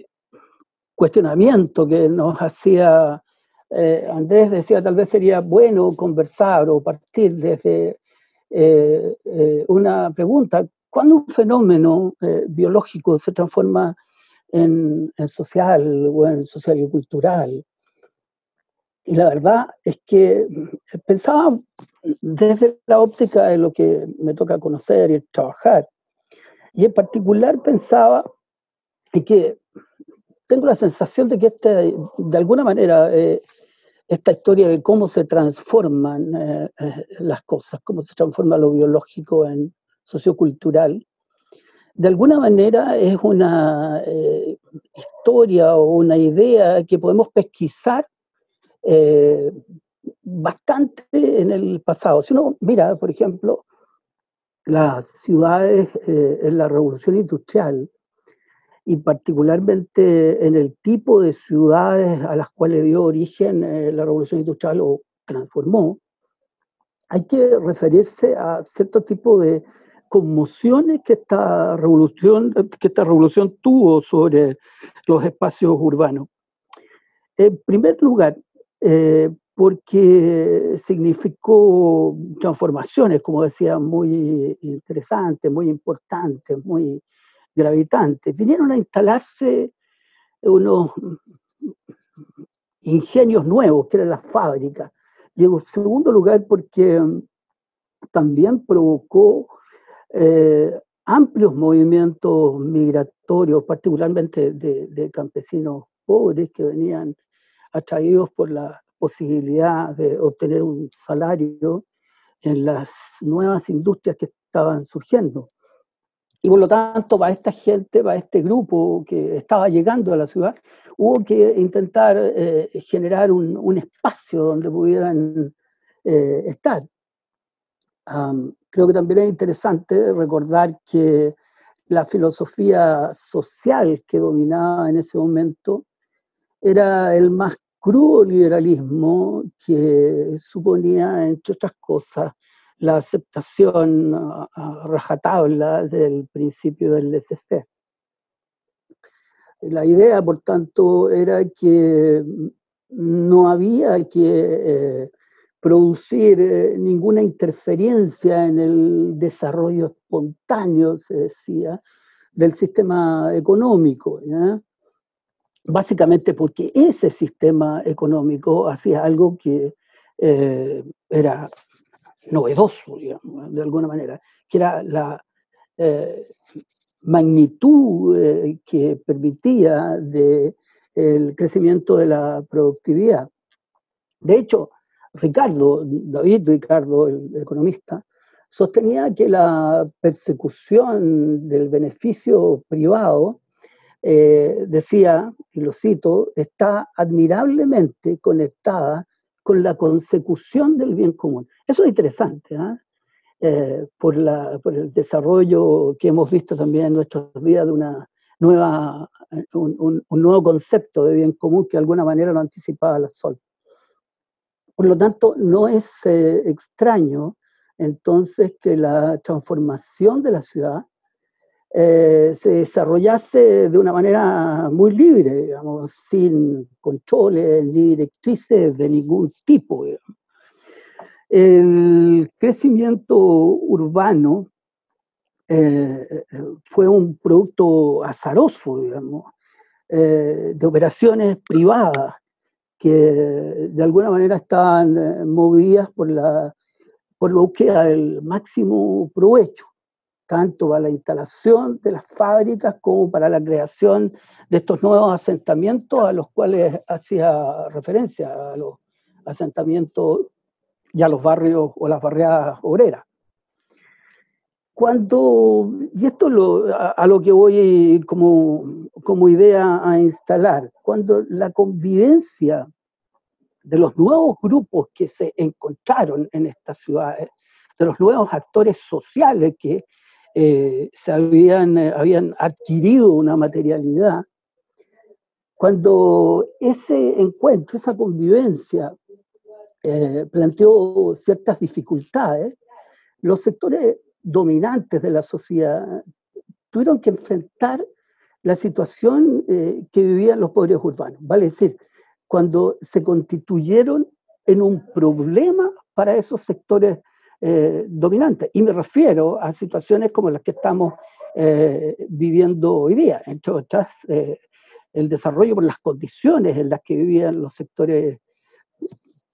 cuestionamiento que nos hacía eh, Andrés, decía tal vez sería bueno conversar o partir desde una pregunta, ¿cuándo un fenómeno biológico se transforma en social o en social y cultural? Y la verdad es que pensaba desde la óptica de lo que me toca conocer y trabajar. Y en particular pensaba en que tengo la sensación de que este, de alguna manera eh, esta historia de cómo se transforman eh, eh, las cosas, cómo se transforma lo biológico en sociocultural, de alguna manera es una historia o una idea que podemos pesquisar eh, bastante en el pasado. Si uno mira, por ejemplo, las ciudades eh, en la revolución industrial, y particularmente en el tipo de ciudades a las cuales dio origen eh, la revolución industrial o transformó, hay que referirse a cierto tipo de conmociones que esta revolución, que esta revolución tuvo sobre los espacios urbanos. En primer lugar, eh, porque significó transformaciones, como decía, muy interesantes, muy importantes, muy gravitantes. Vinieron a instalarse unos ingenios nuevos, que eran las fábricas. Y en segundo lugar, porque también provocó eh, amplios movimientos migratorios, particularmente de campesinos pobres que venían atraídos por la posibilidad de obtener un salario en las nuevas industrias que estaban surgiendo. Y por lo tanto, para esta gente, para este grupo que estaba llegando a la ciudad, hubo que intentar eh, generar un, espacio donde pudieran eh, estar. creo que también es interesante recordar que la filosofía social que dominaba en ese momento era el más crudo liberalismo que suponía, entre otras cosas, la aceptación a, rajatabla del principio del laissez La idea, por tanto, era que no había que eh, producir eh, ninguna interferencia en el desarrollo espontáneo, se decía, del sistema económico. ¿ya? Básicamente porque ese sistema económico hacía algo que eh, era novedoso, digamos, de alguna manera, que era la eh, magnitud eh, que permitía el crecimiento de la productividad. De hecho, Ricardo, David Ricardo, el economista, sostenía que la persecución del beneficio privado eh, decía, y lo cito, está admirablemente conectada con la consecución del bien común. Eso es interesante, ¿ah? eh, por, el desarrollo que hemos visto también en nuestros días de una nueva, un, nuevo concepto de bien común que de alguna manera lo anticipaba la Sol. Por lo tanto, no es eh, extraño entonces que la transformación de la ciudad eh, se desarrollase de una manera muy libre, digamos, sin controles ni directrices de ningún tipo. El crecimiento urbano eh, fue un producto azaroso, digamos, eh, de operaciones privadas que de alguna manera estaban movidas por la, por la búsqueda del máximo provecho tanto para la instalación de las fábricas como para la creación de estos nuevos asentamientos a los cuales hacía referencia, a los asentamientos y a los barrios o las barriadas obreras. Cuando, y esto lo, a, lo que voy como, como idea a instalar, cuando la convivencia de los nuevos grupos que se encontraron en estas ciudades, de los nuevos actores sociales que eh, se habían, eh, habían adquirido una materialidad, cuando ese encuentro, esa convivencia eh, planteó ciertas dificultades, los sectores dominantes de la sociedad tuvieron que enfrentar la situación que vivían los pobres urbanos. Vale decir, cuando se constituyeron en un problema para esos sectores eh, dominantes. Y me refiero a situaciones como las que estamos eh, viviendo hoy día, entre otras, eh, el desarrollo por las condiciones en las que vivían los sectores,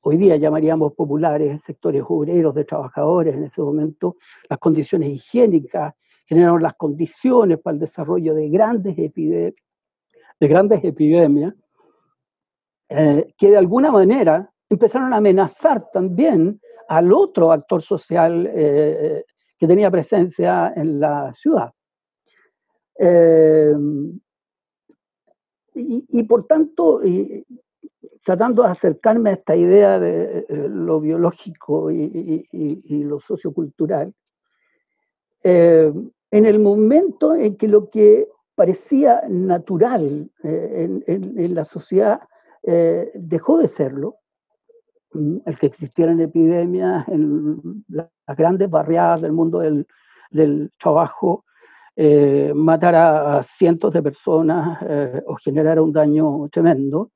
hoy día llamaríamos populares, sectores obreros, de trabajadores en ese momento, las condiciones higiénicas, generaron las condiciones para el desarrollo de grandes, de grandes epidemias eh, que de alguna manera empezaron a amenazar también al otro actor social eh, que tenía presencia en la ciudad. Eh, y, por tanto, tratando de acercarme a esta idea de lo biológico y, lo sociocultural, en el momento en que lo que parecía natural en la sociedad eh, dejó de serlo, el que existieran epidemias en las grandes barriadas del mundo del, trabajo, eh, matar a, cientos de personas eh, o generar un daño tremendo,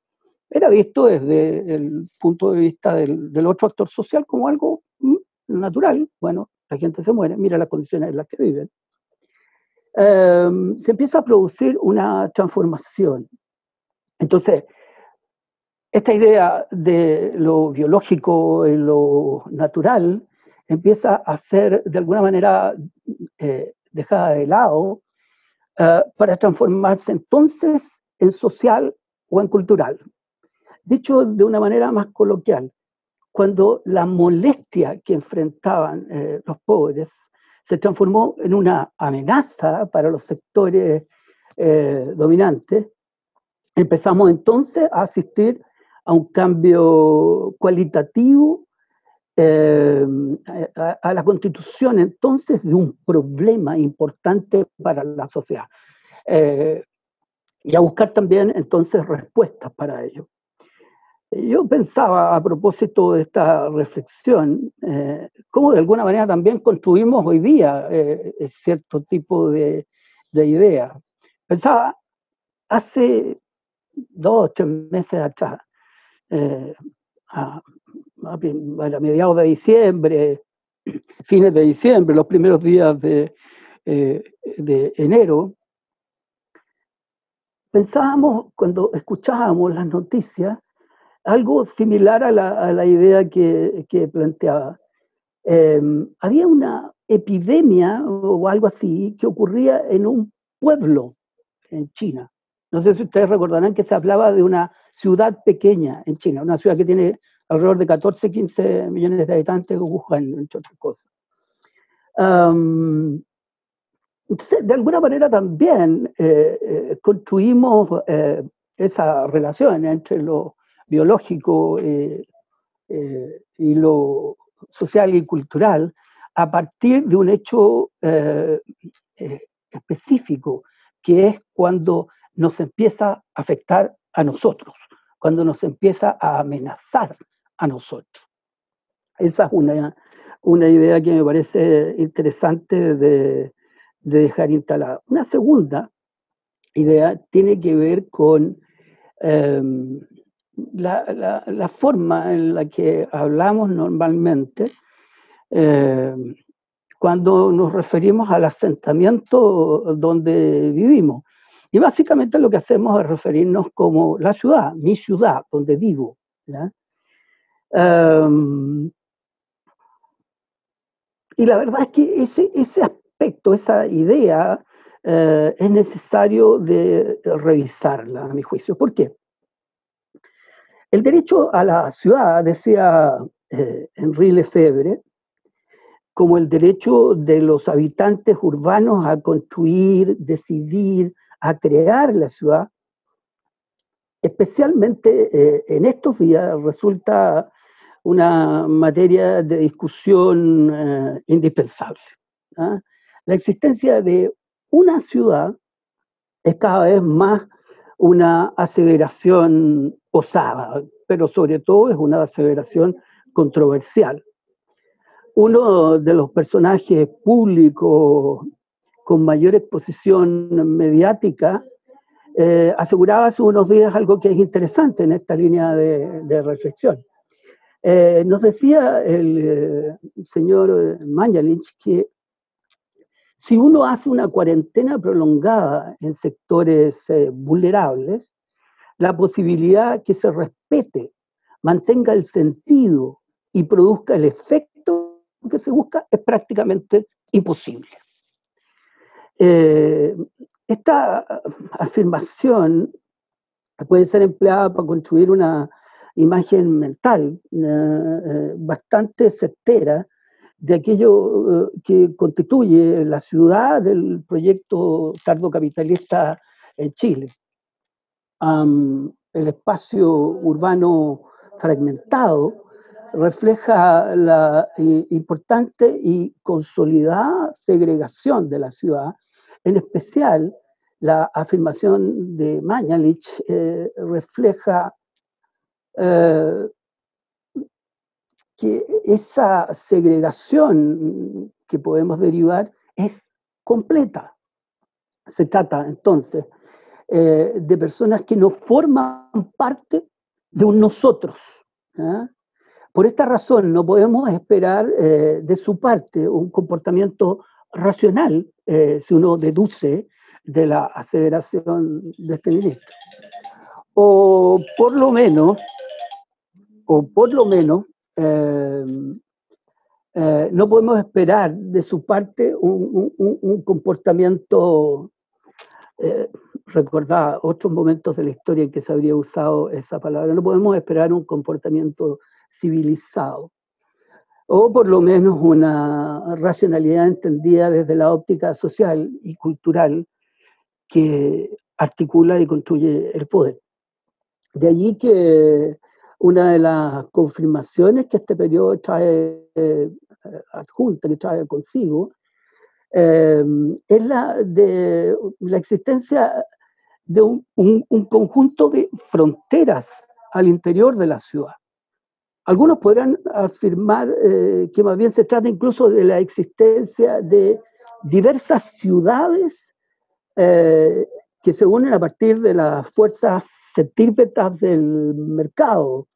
era visto desde el punto de vista del, otro actor social como algo mm, natural. Bueno, la gente se muere, mira las condiciones en las que viven. se empieza a producir una transformación. Entonces, esta idea de lo biológico y lo natural empieza a ser de alguna manera eh, dejada de lado eh, para transformarse entonces en social o en cultural. Dicho de una manera más coloquial, cuando la molestia que enfrentaban eh, los pobres se transformó en una amenaza para los sectores dominantes, empezamos entonces a asistir a un cambio cualitativo, eh, a, la constitución entonces de un problema importante para la sociedad. Eh, y a buscar también entonces respuestas para ello. Yo pensaba a propósito de esta reflexión, eh, cómo de alguna manera también construimos hoy día cierto tipo de, de ideas. Pensaba hace dos o tres meses atrás, eh, a, mediados de diciembre, fines de diciembre, los primeros días de, eh, de enero, pensábamos, cuando escuchábamos las noticias, algo similar a la, a la idea que, que planteaba. Em, había una epidemia o algo así que ocurría en un pueblo en China. No sé si ustedes recordarán que se hablaba de una ciudad pequeña en China, una ciudad que tiene alrededor de 14, 15 millones de habitantes, Wuhan, entre otras cosas. entonces, de alguna manera también eh, eh, construimos eh, esa relación entre lo biológico y lo social y cultural a partir de un hecho específico, que es cuando nos empieza a afectar a nosotros cuando nos empieza a amenazar a nosotros. Esa es una, una idea que me parece interesante de, dejar instalada. Una segunda idea tiene que ver con em, la, forma en la que hablamos normalmente em, cuando nos referimos al asentamiento donde vivimos. Y básicamente lo que hacemos es referirnos como la ciudad, mi ciudad, donde vivo. Em, y la verdad es que ese, ese aspecto, esa idea, eh, es necesario revisarla, a mi juicio. ¿Por qué? El derecho a la ciudad, decía eh, Henri Lefebvre, como el derecho de los habitantes urbanos a construir, decidir, a crear la ciudad, especialmente eh, en estos días resulta una materia de discusión eh, indispensable. ¿ah? La existencia de una ciudad es cada vez más una aseveración osada, pero sobre todo es una aseveración controversial. Uno de los personajes públicos con mayor exposición mediática eh, aseguraba hace unos días algo que es interesante en esta línea de, reflexión. Eh, nos decía el, eh, señor Mañalich que si uno hace una cuarentena prolongada en sectores vulnerables, la posibilidad que se respete, mantenga el sentido y produzca el efecto que se busca es prácticamente imposible. Esta afirmación puede ser empleada para construir una imagen mental eh, bastante certera de aquello eh, que constituye la ciudad del proyecto tardocapitalista en Chile. el espacio urbano fragmentado refleja la eh, importante y consolidada segregación de la ciudad, en especial la afirmación de Mañalich eh, refleja eh, que esa segregación que podemos derivar es completa. Se trata entonces eh, de personas que no forman parte de un nosotros. Por esta razón no podemos esperar de su parte un comportamiento racional si uno deduce de la aseveración de este ministro. O por lo menos, o por lo menos, eh, eh, no podemos esperar de su parte un, comportamiento, eh, recordad otros momentos de la historia en que se habría usado esa palabra, no podemos esperar un comportamiento civilizado, o por lo menos una racionalidad entendida desde la óptica social y cultural que articula y construye el poder. De allí que una de las confirmaciones que este periodo trae eh, adjunta, que trae consigo, eh, es la de la existencia de un, conjunto de fronteras al interior de la ciudad. Algunos podrán afirmar eh, que más bien se trata incluso de la existencia de diversas ciudades eh, que se unen a partir de las fuerzas centípetas del mercado.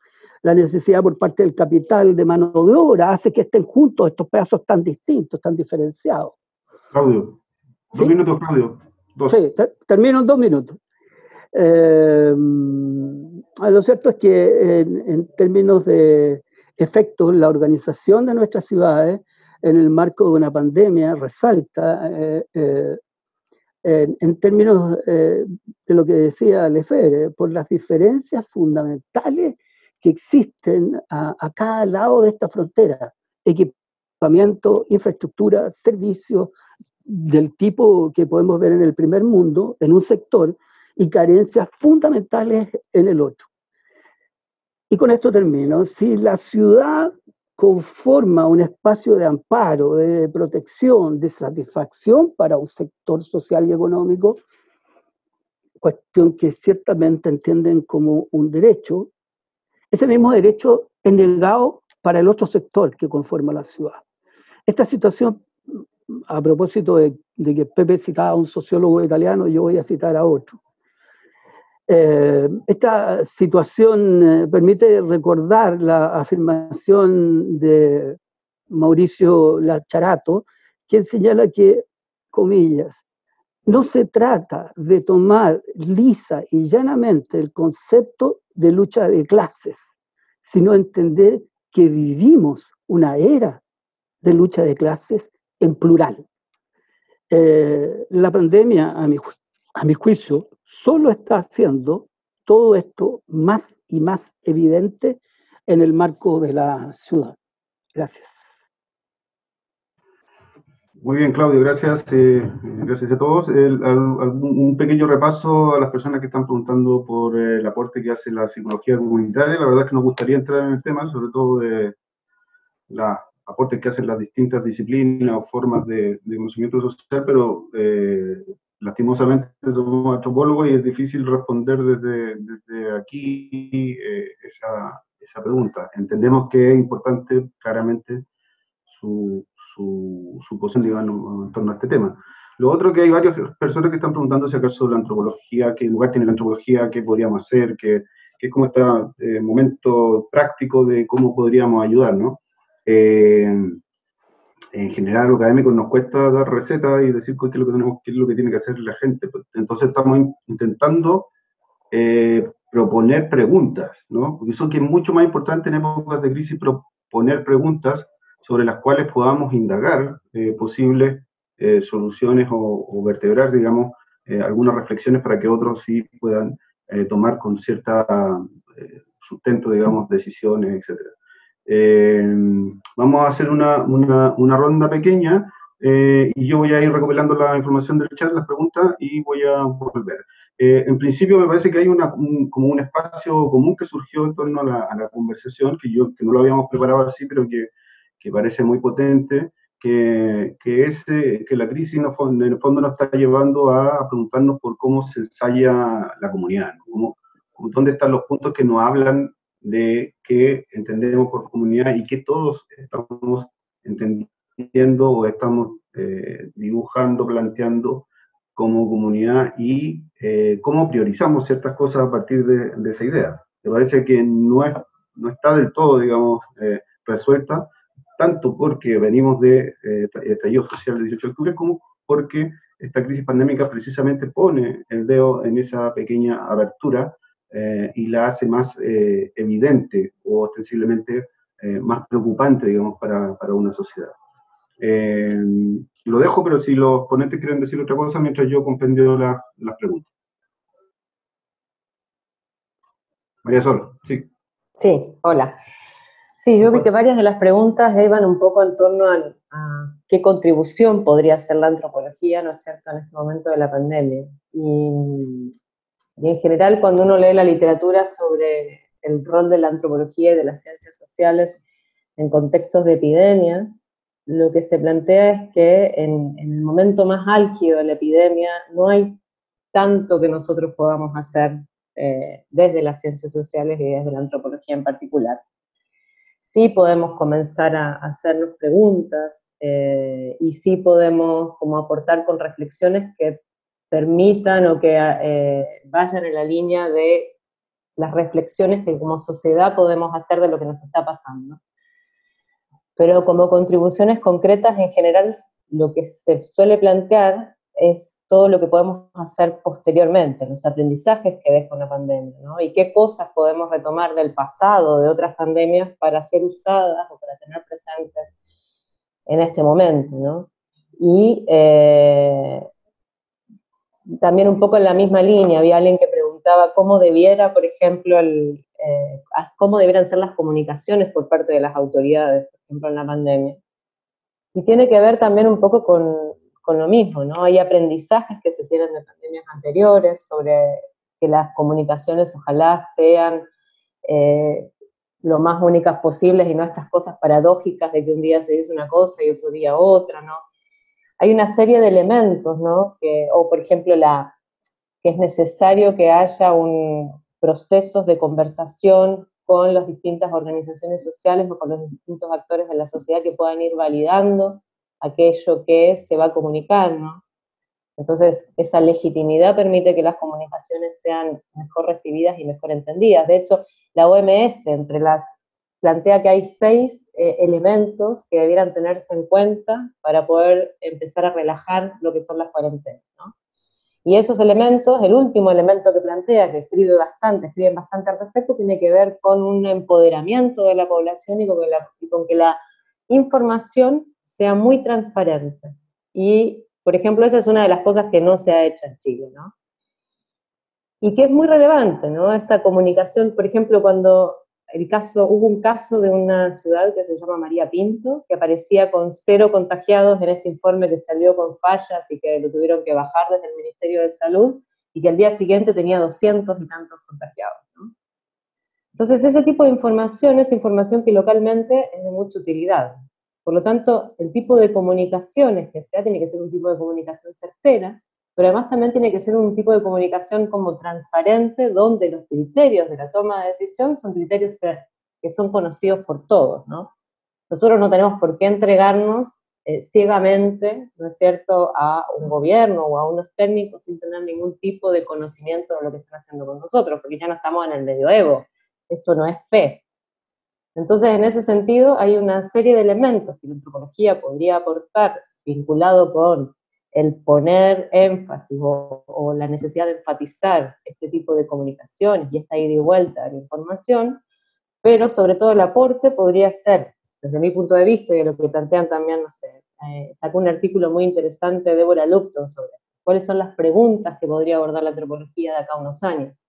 La necesidad por parte del capital de mano de obra hace que estén juntos estos pedazos tan distintos, tan diferenciados. Claudio, dos minutos, Claudio. Sí, termino en dos minutos. Eh, lo cierto es que en, términos de efectos, la organización de nuestras ciudades en el marco de una pandemia resalta eh, en, términos eh, de lo que decía Lefebvre, por las diferencias fundamentales que existen a, cada lado de esta frontera, equipamiento, infraestructura, servicios del tipo que podemos ver en el primer mundo, en un sector, y carencias fundamentales en el otro. Y con esto termino. Si la ciudad conforma un espacio de amparo, de protección, de satisfacción para un sector social y económico, cuestión que ciertamente entienden como un derecho, ese mismo derecho es negado para el otro sector que conforma la ciudad. Esta situación, a propósito de, de que Pepe citaba a un sociólogo italiano, yo voy a citar a otro. Eh, esta situación eh, permite recordar la afirmación de Mauricio Lacharato, quien señala que, comillas, no se trata de tomar lisa y llanamente el concepto de lucha de clases, sino entender que vivimos una era de lucha de clases en plural. Eh, la pandemia, a mi, a mi juicio, solo está haciendo todo esto más y más evidente en el marco de la ciudad. Gracias. Muy bien, Claudio, gracias. Eh, gracias a todos. un pequeño repaso a las personas que están preguntando por eh, el aporte que hace la psicología comunitaria. La verdad es que nos gustaría entrar en el tema, sobre todo de los aportes que hacen las distintas disciplinas o formas de, conocimiento social, pero eh, lastimosamente somos antropólogos y es difícil responder desde, desde aquí esa, esa pregunta. Entendemos que es importante claramente su su, su posición en torno a este tema. Lo otro que hay varias personas que están preguntando si acaso la antropología, qué lugar tiene la antropología, qué podríamos hacer, qué, qué es como este momento práctico de cómo podríamos ayudar, ¿no? Eh, en general, los académicos nos cuesta dar recetas y decir qué es lo que tenemos, qué es lo que tiene que hacer la gente. Pues, entonces estamos intentando eh, proponer preguntas, ¿no? Porque eso que es mucho más importante en épocas de crisis proponer preguntas sobre las cuales podamos indagar eh, posibles eh, soluciones o, vertebrar, digamos, algunas reflexiones para que otros sí puedan tomar con cierta sustento, digamos, decisiones, etc. vamos a hacer una, una, ronda pequeña y yo voy a ir recopilando la información del chat, las preguntas, y voy a volver. en principio me parece que hay una, como un espacio común que surgió en torno a la, a la, conversación, que yo que no lo habíamos preparado así, pero que que parece muy potente, que, que, ese, que la crisis en el fondo nos está llevando a, preguntarnos por cómo se ensaya la comunidad, ¿Cómo, dónde están los puntos que nos hablan de qué entendemos por comunidad y que todos estamos entendiendo o estamos eh, dibujando, planteando como comunidad y eh, cómo priorizamos ciertas cosas a partir de, esa idea. Me parece que no, es, no está del todo, digamos, eh, resuelta, tanto porque venimos de estallido social del 18 de octubre, como porque esta crisis pandémica precisamente pone el dedo en esa pequeña abertura eh, y la hace más eh, evidente o ostensiblemente eh, más preocupante, digamos, para, para una sociedad. lo dejo, pero si los ponentes quieren decir otra cosa mientras yo compendio las preguntas. María Sol, sí. Sí, hola. Sí, yo vi que varias de las preguntas iban un poco en torno a, qué contribución podría hacer la antropología, ¿no es cierto?, en este momento de la pandemia. Y, en general, cuando uno lee la literatura sobre el rol de la antropología y de las ciencias sociales en contextos de epidemias, lo que se plantea es que en, el momento más álgido de la epidemia no hay tanto que nosotros podamos hacer eh, desde las ciencias sociales y desde la antropología en particular. Sí podemos comenzar a, hacernos preguntas eh, y sí podemos como aportar con reflexiones que permitan o que eh, vayan en la línea de las reflexiones que como sociedad podemos hacer de lo que nos está pasando. Pero como contribuciones concretas, en general, lo que se suele plantear es todo lo que podemos hacer posteriormente, los aprendizajes que deja una pandemia, ¿no? Y qué cosas podemos retomar del pasado, de otras pandemias, para ser usadas o para tener presentes en este momento, ¿no? Y eh, también un poco en la misma línea, había alguien que preguntaba cómo debiera, por ejemplo, eh, cómo debieran ser las comunicaciones por parte de las autoridades, por ejemplo, en la pandemia. Y tiene que ver también un poco con, con lo mismo, ¿no? Hay aprendizajes que se tienen de pandemias anteriores sobre que las comunicaciones ojalá sean eh, lo más únicas posibles y no estas cosas paradójicas de que un día se dice una cosa y otro día otra, ¿no? Hay una serie de elementos, ¿no? Que, o por ejemplo, la, que es necesario que haya un procesos de conversación con las distintas organizaciones sociales o con los distintos actores de la sociedad que puedan ir validando aquello que se va a comunicar, ¿no? Entonces, esa legitimidad permite que las comunicaciones sean mejor recibidas y mejor entendidas. De hecho, la OMS, entre las, plantea que hay seis eh, elementos que debieran tenerse en cuenta para poder empezar a relajar lo que son las cuarentenas. Y esos elementos, el último elemento que plantea, que escribe bastante, escriben bastante al respecto, tiene que ver con un empoderamiento de la población y con y con que la información sea muy transparente. Y, por ejemplo, esa es una de las cosas que no se ha hecho en Chile, ¿no? Y que es muy relevante, ¿no? Esta comunicación, por ejemplo, cuando el caso, hubo un caso de una ciudad que se llama María Pinto, que aparecía con cero contagiados en este informe que salió con fallas y que lo tuvieron que bajar desde el Ministerio de Salud, y que al día siguiente tenía 200 y tantos contagiados. Entonces, ese tipo de información es información que localmente es de mucha utilidad. Por lo tanto, el tipo de comunicaciones que sea tiene que ser un tipo de comunicación certera, pero además también tiene que ser un tipo de comunicación como transparente, donde los criterios de la toma de decisión son criterios que, son conocidos por todos, ¿no? Nosotros no tenemos por qué entregarnos eh, ciegamente, ¿no es cierto?, a un gobierno o a unos técnicos sin tener ningún tipo de conocimiento de lo que están haciendo con nosotros, porque ya no estamos en el medioevo, esto no es fe. Entonces, en ese sentido, hay una serie de elementos que la antropología podría aportar vinculado con el poner énfasis o, la necesidad de enfatizar este tipo de comunicaciones y esta ida y vuelta de la información, pero sobre todo el aporte podría ser, desde mi punto de vista y de lo que plantean también, no sé, eh, sacó un artículo muy interesante Débora Lupton sobre cuáles son las preguntas que podría abordar la antropología de acá a unos años.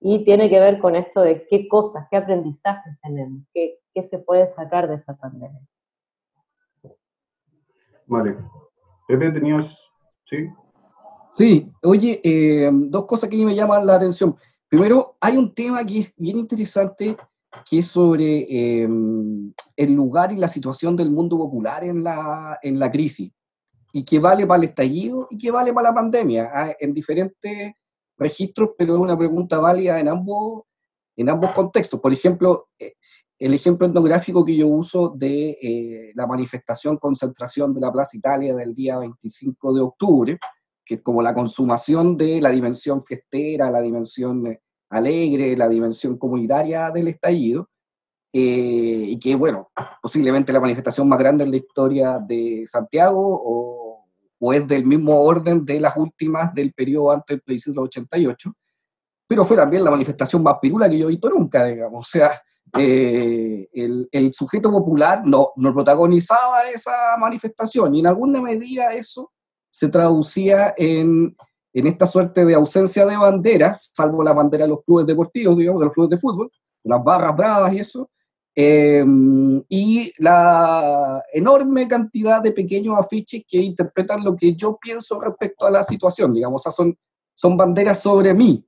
Y tiene que ver con esto de qué cosas, qué aprendizajes tenemos, qué, qué se puede sacar de esta pandemia. Vale, Pepe, tenías, ¿sí? Sí, oye, eh, dos cosas que me llaman la atención. Primero, hay un tema que es bien interesante, que es sobre eh, el lugar y la situación del mundo popular en la, en la crisis, y que vale para el estallido y que vale para la pandemia, ah, en diferentes registros, pero es una pregunta válida en ambos, en ambos contextos. Por ejemplo, eh, el ejemplo etnográfico que yo uso de eh, la manifestación concentración de la Plaza Italia del día 25 de octubre, que es como la consumación de la dimensión fiestera, la dimensión eh, alegre, la dimensión comunitaria del estallido, eh, y que, bueno, posiblemente la manifestación más grande en la historia de Santiago o, o es del mismo orden de las últimas del periodo antes del plebiscito 88, pero fue también la manifestación más pirula que yo he visto nunca, digamos, o sea, eh, el, sujeto popular no, no protagonizaba esa manifestación y en alguna medida eso se traducía en, en esta suerte de ausencia de banderas, salvo la bandera de los clubes deportivos, digamos, de los clubes de fútbol, las barras bravas y eso, em, y la enorme cantidad de pequeños afiches que interpretan lo que yo pienso respecto a la situación, digamos, son, son banderas sobre mí,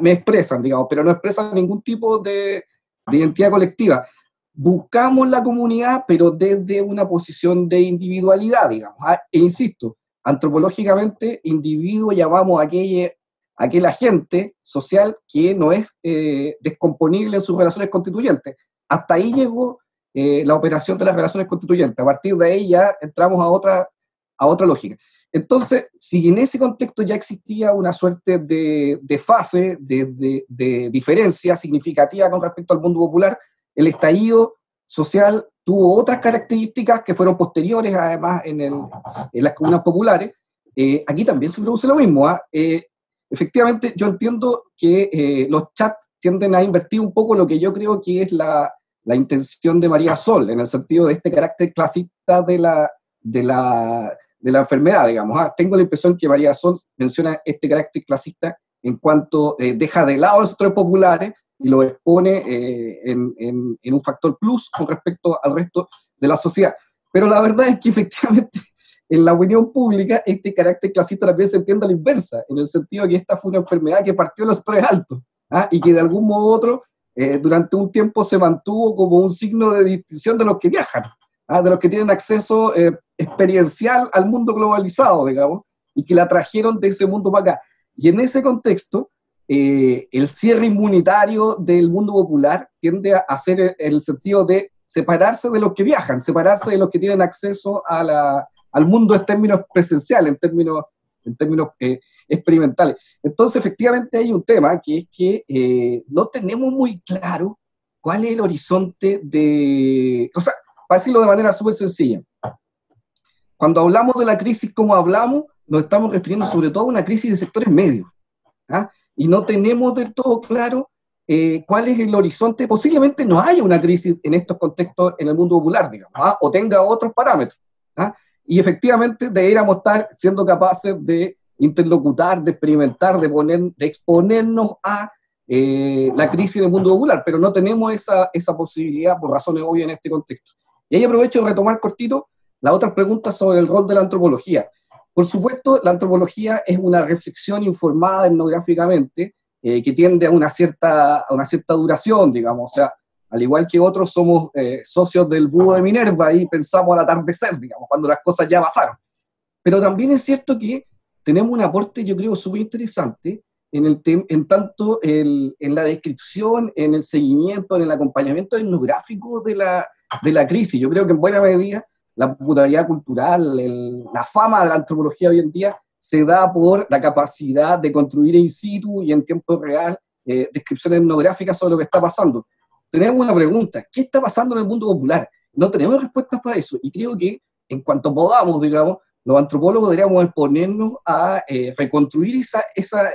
me expresan, digamos, pero no expresan ningún tipo de, de identidad colectiva. Buscamos la comunidad, pero desde una posición de individualidad, digamos. Ah, e insisto, antropológicamente, individuo llamamos a aquella, aquel agente social que no es eh, descomponible en sus relaciones constituyentes. Hasta ahí llegó eh, la operación de las relaciones constituyentes. A partir de ahí ya entramos a otra, a otra lógica. Entonces, si en ese contexto ya existía una suerte de, fase, de, diferencia significativa con respecto al mundo popular, el estallido social tuvo otras características que fueron posteriores, además, en, las comunas populares. Eh, aquí también se produce lo mismo. ¿ah? Eh, efectivamente, yo entiendo que eh, los chats tienden a invertir un poco lo que yo creo que es la, la intención de María Sol, en el sentido de este carácter clasista de la, de la de la enfermedad, digamos. Ah, tengo la impresión que María Sol menciona este carácter clasista en cuanto eh, deja de lado los sectores populares y lo expone eh, en, un factor plus con respecto al resto de la sociedad. Pero la verdad es que efectivamente en la opinión pública este carácter clasista también se entiende a la inversa, en el sentido de que esta fue una enfermedad que partió de los sectores altos ¿ah? y que de algún modo u otro eh, durante un tiempo se mantuvo como un signo de distinción de los que viajan. ¿Ah? de los que tienen acceso eh, experiencial al mundo globalizado, digamos, y que la trajeron de ese mundo para acá. Y en ese contexto, eh, el cierre inmunitario del mundo popular tiende a ser el sentido de separarse de los que viajan, separarse de los que tienen acceso a la, al mundo en términos presenciales, en términos, en términos eh, experimentales. Entonces, efectivamente, hay un tema que es que no tenemos muy claro cuál es el horizonte de... O sea, para decirlo de manera súper sencilla, cuando hablamos de la crisis como hablamos, nos estamos refiriendo sobre todo a una crisis de sectores medios. ¿ah? Y no tenemos del todo claro eh, cuál es el horizonte. Posiblemente no haya una crisis en estos contextos en el mundo popular, digamos, ¿ah? o tenga otros parámetros. ¿ah? Y efectivamente deberíamos estar siendo capaces de interlocutar, de experimentar, de, poner, de exponernos a eh, la crisis en el mundo popular, pero no tenemos esa posibilidad por razones obvias en este contexto. Y ahí aprovecho de retomar cortito las otras preguntas sobre el rol de la antropología. Por supuesto, la antropología es una reflexión informada etnográficamente eh, que tiende a una, cierta, a una cierta duración, digamos, o sea, al igual que otros somos eh, socios del búho de Minerva y pensamos al atardecer, digamos, cuando las cosas ya pasaron. Pero también es cierto que tenemos un aporte, yo creo, súper interesante en, el en tanto en la descripción, en el seguimiento, en el acompañamiento etnográfico de la, de la crisis. Yo creo que en buena medida la popularidad cultural, la fama de la antropología hoy en día se da por la capacidad de construir in situ y en tiempo real eh, descripciones etnográficas sobre lo que está pasando. Tenemos una pregunta, ¿qué está pasando en el mundo popular? No tenemos respuestas para eso y creo que en cuanto podamos, digamos, los antropólogos deberíamos exponernos a eh, reconstruir esa, esa,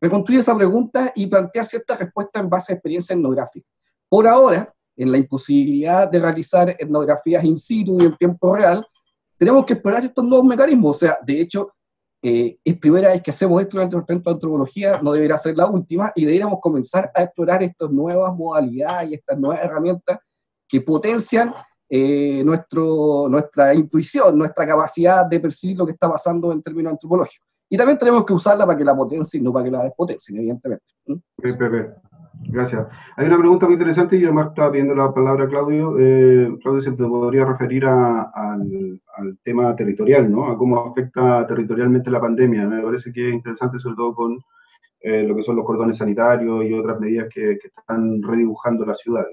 reconstruir esa pregunta y plantear ciertas respuestas en base a experiencia etnográfica. Por ahora, en la imposibilidad de realizar etnografías in situ y en tiempo real, tenemos que explorar estos nuevos mecanismos. O sea, de hecho, eh, es primera vez que hacemos esto en el de antropología, no debería ser la última, y deberíamos comenzar a explorar estas nuevas modalidades y estas nuevas herramientas que potencian eh, nuestro, nuestra intuición, nuestra capacidad de percibir lo que está pasando en términos antropológicos. Y también tenemos que usarla para que la potencie y no para que la despotencien, evidentemente. Pepe, gracias. Hay una pregunta muy interesante y además estaba pidiendo la palabra Claudio. Eh, Claudio, ¿se podría referir al, tema territorial, ¿no? A cómo afecta territorialmente la pandemia. Me parece que es interesante, sobre todo con eh, lo que son los cordones sanitarios y otras medidas que, están redibujando la ciudad.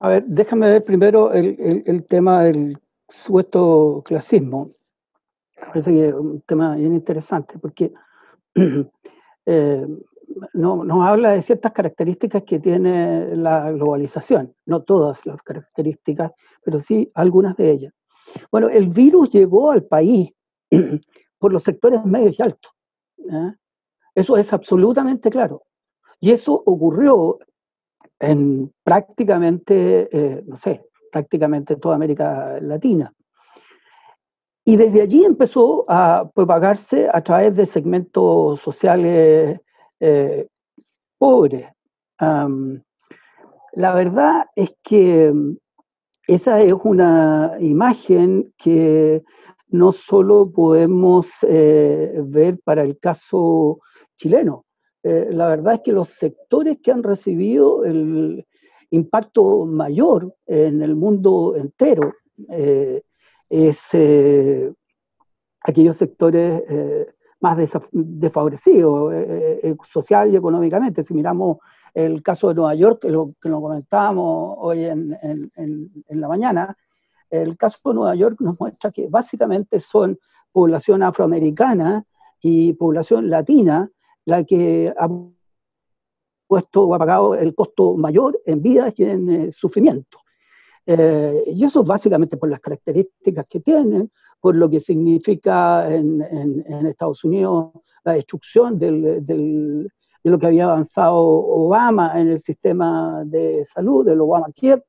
A ver, déjame ver primero el tema del supuesto clasismo. Parece que es un tema bien interesante porque eh, no, nos habla de ciertas características que tiene la globalización, no todas las características, pero sí algunas de ellas. Bueno, el virus llegó al país por los sectores medios y altos. Eso es absolutamente claro. Y eso ocurrió en prácticamente, eh, no sé, prácticamente toda América Latina. Y desde allí empezó a propagarse a través de segmentos sociales eh, pobres. la verdad es que esa es una imagen que no solo podemos eh, ver para el caso chileno. Eh, la verdad es que los sectores que han recibido el, impacto mayor en el mundo entero es eh, aquellos sectores eh, más desfavorecidos social y económicamente. Si miramos el caso de Nueva York, que lo, que lo comentábamos hoy en, en, la mañana, el caso de Nueva York nos muestra que básicamente son población afroamericana y población latina la que ha puesto o ha pagado el costo mayor en vidas y en eh, sufrimiento. Eh, y eso básicamente por las características que tienen, por lo que significa en, Estados Unidos la destrucción de lo que había avanzado Obama en el sistema de salud, del Obamacare.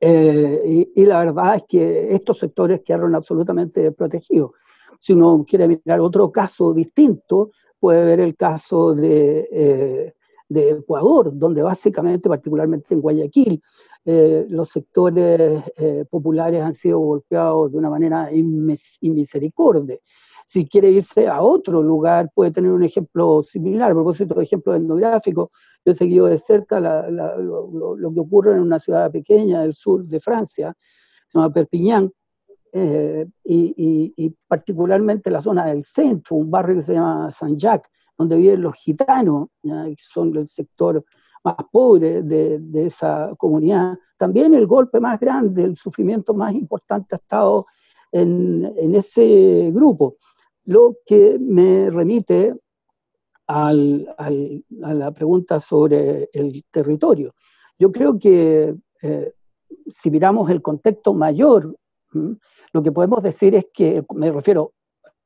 Eh, y, la verdad es que estos sectores quedaron absolutamente protegidos. Si uno quiere mirar otro caso distinto, puede ver el caso de de Ecuador, donde básicamente, particularmente en Guayaquil, eh, los sectores eh, populares han sido golpeados de una manera inmisericordia. Si quiere irse a otro lugar, puede tener un ejemplo similar. A propósito de ejemplo etnográfico, yo he seguido de cerca lo, que ocurre en una ciudad pequeña del sur de Francia, se llama Perpignan, eh, y, y, particularmente la zona del centro, un barrio que se llama Saint-Jacques, donde viven los gitanos, que son el sector más pobre de, esa comunidad, también el golpe más grande, el sufrimiento más importante ha estado en, ese grupo, lo que me remite a la pregunta sobre el territorio. Yo creo que eh, si miramos el contexto mayor, lo que podemos decir es que, me refiero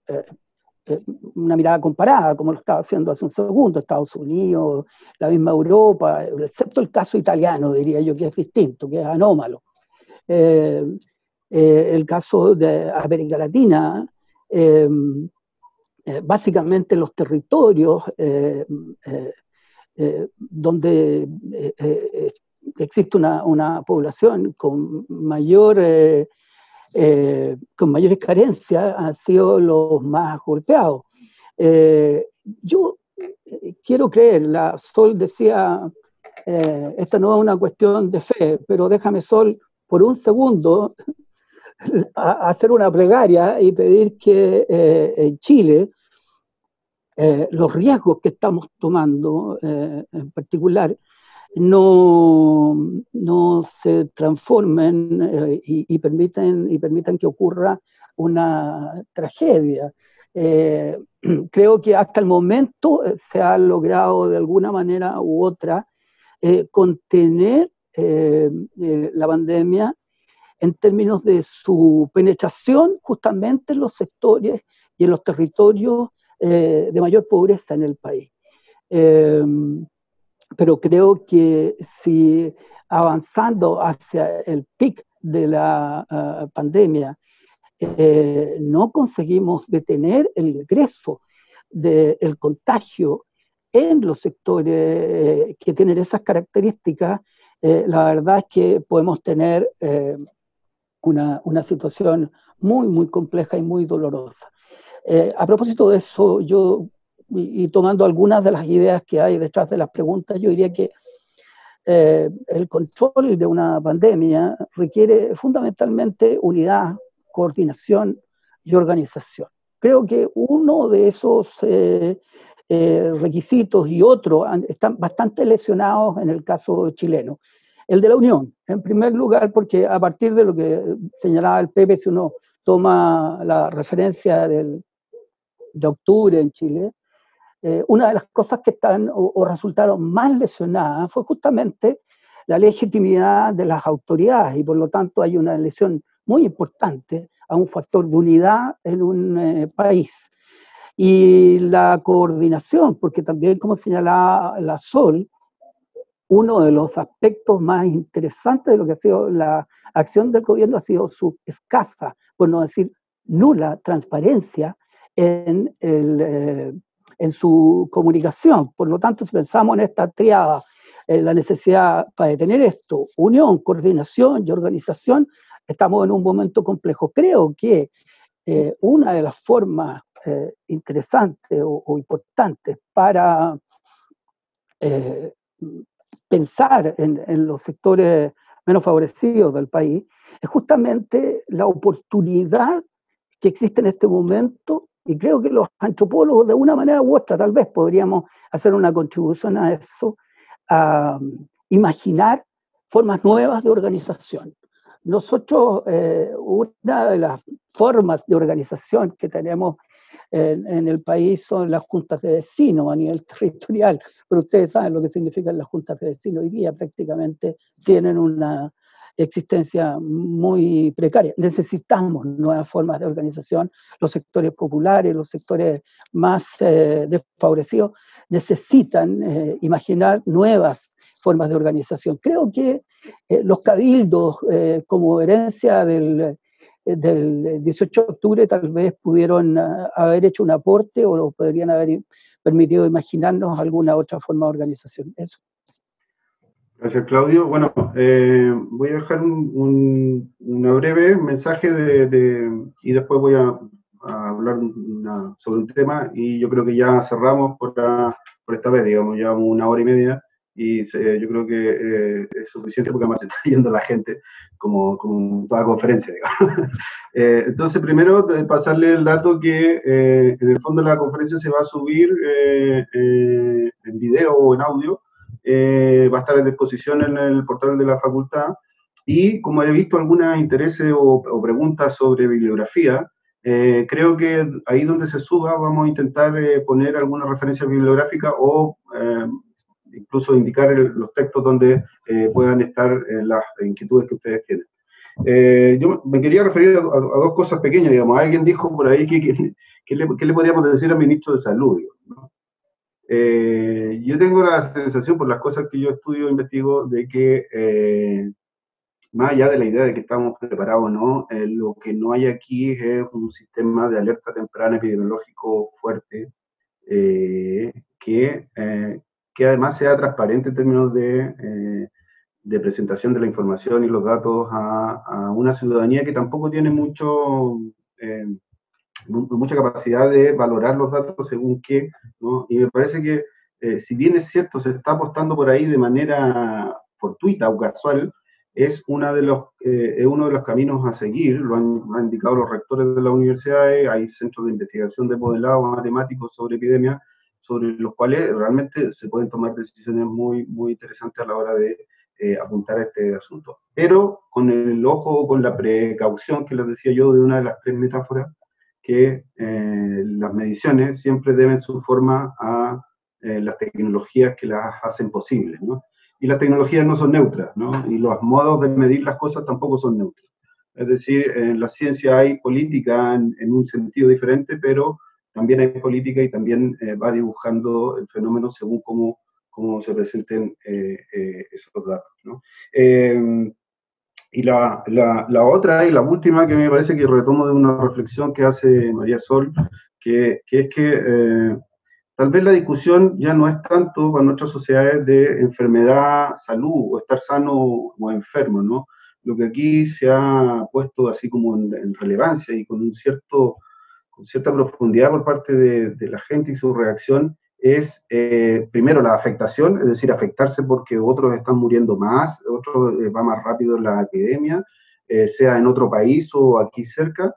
eh, una mirada comparada, como lo estaba haciendo hace un segundo, Estados Unidos, la misma Europa, excepto el caso italiano, diría yo, que es distinto, que es anómalo. Eh, eh, el caso de América Latina, básicamente los territorios donde existe una, población con mayor con mayores carencias han sido los más golpeados. yo quiero creer, Sol decía, esta no es una cuestión de fe, pero déjame Sol por un segundo hacer una plegaria y pedir que eh, en Chile eh, los riesgos que estamos tomando eh, en particular no, no se transformen y, permiten, y permitan que ocurra una tragedia. creo que hasta el momento se ha logrado de alguna manera u otra contener la pandemia en términos de su penetración justamente en los sectores y en los territorios eh, de mayor pobreza en el país. Pero creo que si avanzando hacia el pic de la ah, pandemia eh, no conseguimos detener el ingreso del contagio en los sectores eh, que tienen esas características, la verdad es que podemos tener una, una situación muy, muy compleja y muy dolorosa. Eh, a propósito de eso, yo, y, tomando algunas de las ideas que hay detrás de las preguntas, yo diría que eh, el control de una pandemia requiere fundamentalmente unidad, coordinación y organización. Creo que uno de esos eh, requisitos y otros están bastante lesionados en el caso chileno. El de la Unión, en primer lugar, porque a partir de lo que señalaba el Pepe, si uno toma la referencia del, de octubre en Chile, eh, una de las cosas que están o, resultaron más lesionadas fue justamente la legitimidad de las autoridades y por lo tanto hay una lesión muy importante a un factor de unidad en un eh, país. Y la coordinación, porque también, como señalaba la Sol, uno de los aspectos más interesantes de lo que ha sido la acción del gobierno ha sido su escasa, por no decir nula, transparencia en, eh, en su comunicación. Por lo tanto, si pensamos en esta triada, en la necesidad para detener esto, unión, coordinación y organización, estamos en un momento complejo. Creo que eh, una de las formas eh, interesantes o, importantes para pensar en, los sectores menos favorecidos del país es justamente la oportunidad que existe en este momento y creo que los antropólogos de una manera u otra tal vez podríamos hacer una contribución a eso, a imaginar formas nuevas de organización. Nosotros, eh, una de las formas de organización que tenemos en, el país son las juntas de vecinos a nivel territorial, pero ustedes saben lo que significan las juntas de vecinos hoy día, prácticamente tienen una existencia muy precaria. Necesitamos nuevas formas de organización, los sectores populares, los sectores más eh, desfavorecidos, necesitan eh, imaginar nuevas formas de organización. Creo que eh, los cabildos, como herencia del del 18 de octubre tal vez pudieron haber hecho un aporte o podrían haber permitido imaginarnos alguna otra forma de organización. Eso. Gracias, Claudio. Bueno, eh, voy a dejar un, breve mensaje de, y después voy a, hablar sobre un tema y yo creo que ya cerramos por, por esta vez, digamos, ya una hora y media y yo creo que eh, es suficiente porque además se está yendo la gente como, como toda conferencia. eh, entonces, primero, pasarle el dato que eh, en el fondo la conferencia se va a subir en video o en audio, va a estar en disposición en el portal de la facultad y como he visto algunos intereses o, o preguntas sobre bibliografía, creo que ahí donde se suba vamos a intentar poner alguna referencia bibliográfica o incluso indicar los textos donde eh, puedan estar eh, las inquietudes que ustedes tienen. Eh, yo me quería referir a, dos cosas pequeñas, digamos. Alguien dijo por ahí que, que, le, le, podríamos decir al ministro de Salud. Yo tengo la sensación, por las cosas que yo estudio e investigo, de que más allá de la idea de que estamos preparados o no, eh, lo que no hay aquí es un sistema de alerta temprana epidemiológico fuerte eh, que, eh, que además sea transparente en términos de, de, presentación de la información y los datos a, a una ciudadanía que tampoco tiene mucho mucha capacidad de valorar los datos según qué, ¿no? Y me parece que, si bien es cierto, se está apostando por ahí de manera fortuita o casual, es, una de los, eh, uno de los caminos a seguir, lo han, indicado los rectores de las universidades, hay centros de investigación de modelado matemáticos sobre epidemias, sobre los cuales realmente se pueden tomar decisiones muy, muy interesantes a la hora de eh, apuntar a este asunto. Pero con el ojo, con la precaución que les decía yo de una de las tres metáforas, que eh, las mediciones siempre deben su forma a las tecnologías que las hacen posibles, ¿no? y las tecnologías no son neutras, ¿no? Y los modos de medir las cosas tampoco son neutros. Es decir, en la ciencia hay política en, un sentido diferente, pero también hay política y también eh, va dibujando el fenómeno según cómo, cómo se presenten eh, eh, esos datos. ¿no? Y la, la, la, otra y la última que me parece que retomo de una reflexión que hace María Sol, que, que es que Tal vez la discusión ya no es tanto para nuestras sociedades de enfermedad, salud o estar sano o enfermo, ¿no? Lo que aquí se ha puesto así como en, relevancia y con, un cierto, con cierta profundidad por parte de, la gente y su reacción es, eh, primero, la afectación, es decir, afectarse porque otros están muriendo más, otros eh, va más rápido la epidemia, eh, sea en otro país o aquí cerca,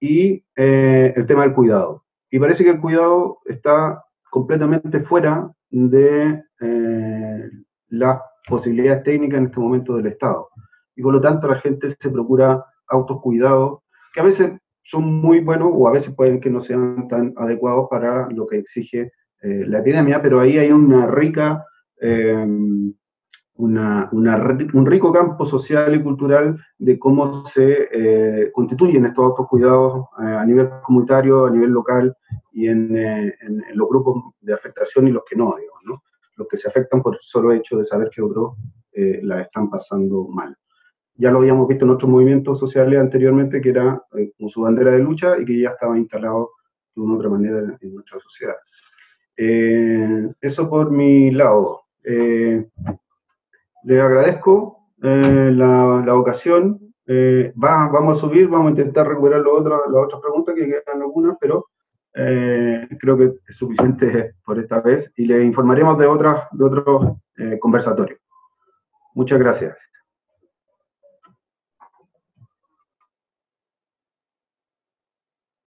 y el tema del cuidado. Y parece que el cuidado está completamente fuera de eh, las posibilidades técnicas en este momento del Estado. Y por lo tanto la gente se procura autocuidados que a veces son muy buenos o a veces pueden que no sean tan adecuados para lo que exige eh, la epidemia, pero ahí hay una rica eh, una, un rico campo social y cultural de cómo se eh, constituyen estos autocuidados eh, a nivel comunitario, a nivel local y en, eh, los grupos de afectación y los que no, digamos, ¿no? Los que se afectan por el solo hecho de saber que otros la están pasando mal. Ya lo habíamos visto en otros movimientos sociales anteriormente, que era como su bandera de lucha y que ya estaba instalado de una u otra manera en nuestra sociedad. Eso por mi lado. Les agradezco eh, la, la, ocasión. Eh, va, vamos a subir, vamos a intentar recuperar las otras preguntas que quedan algunas, pero eh, creo que es suficiente por esta vez y le informaremos de, otras, de otros conversatorios. Muchas gracias.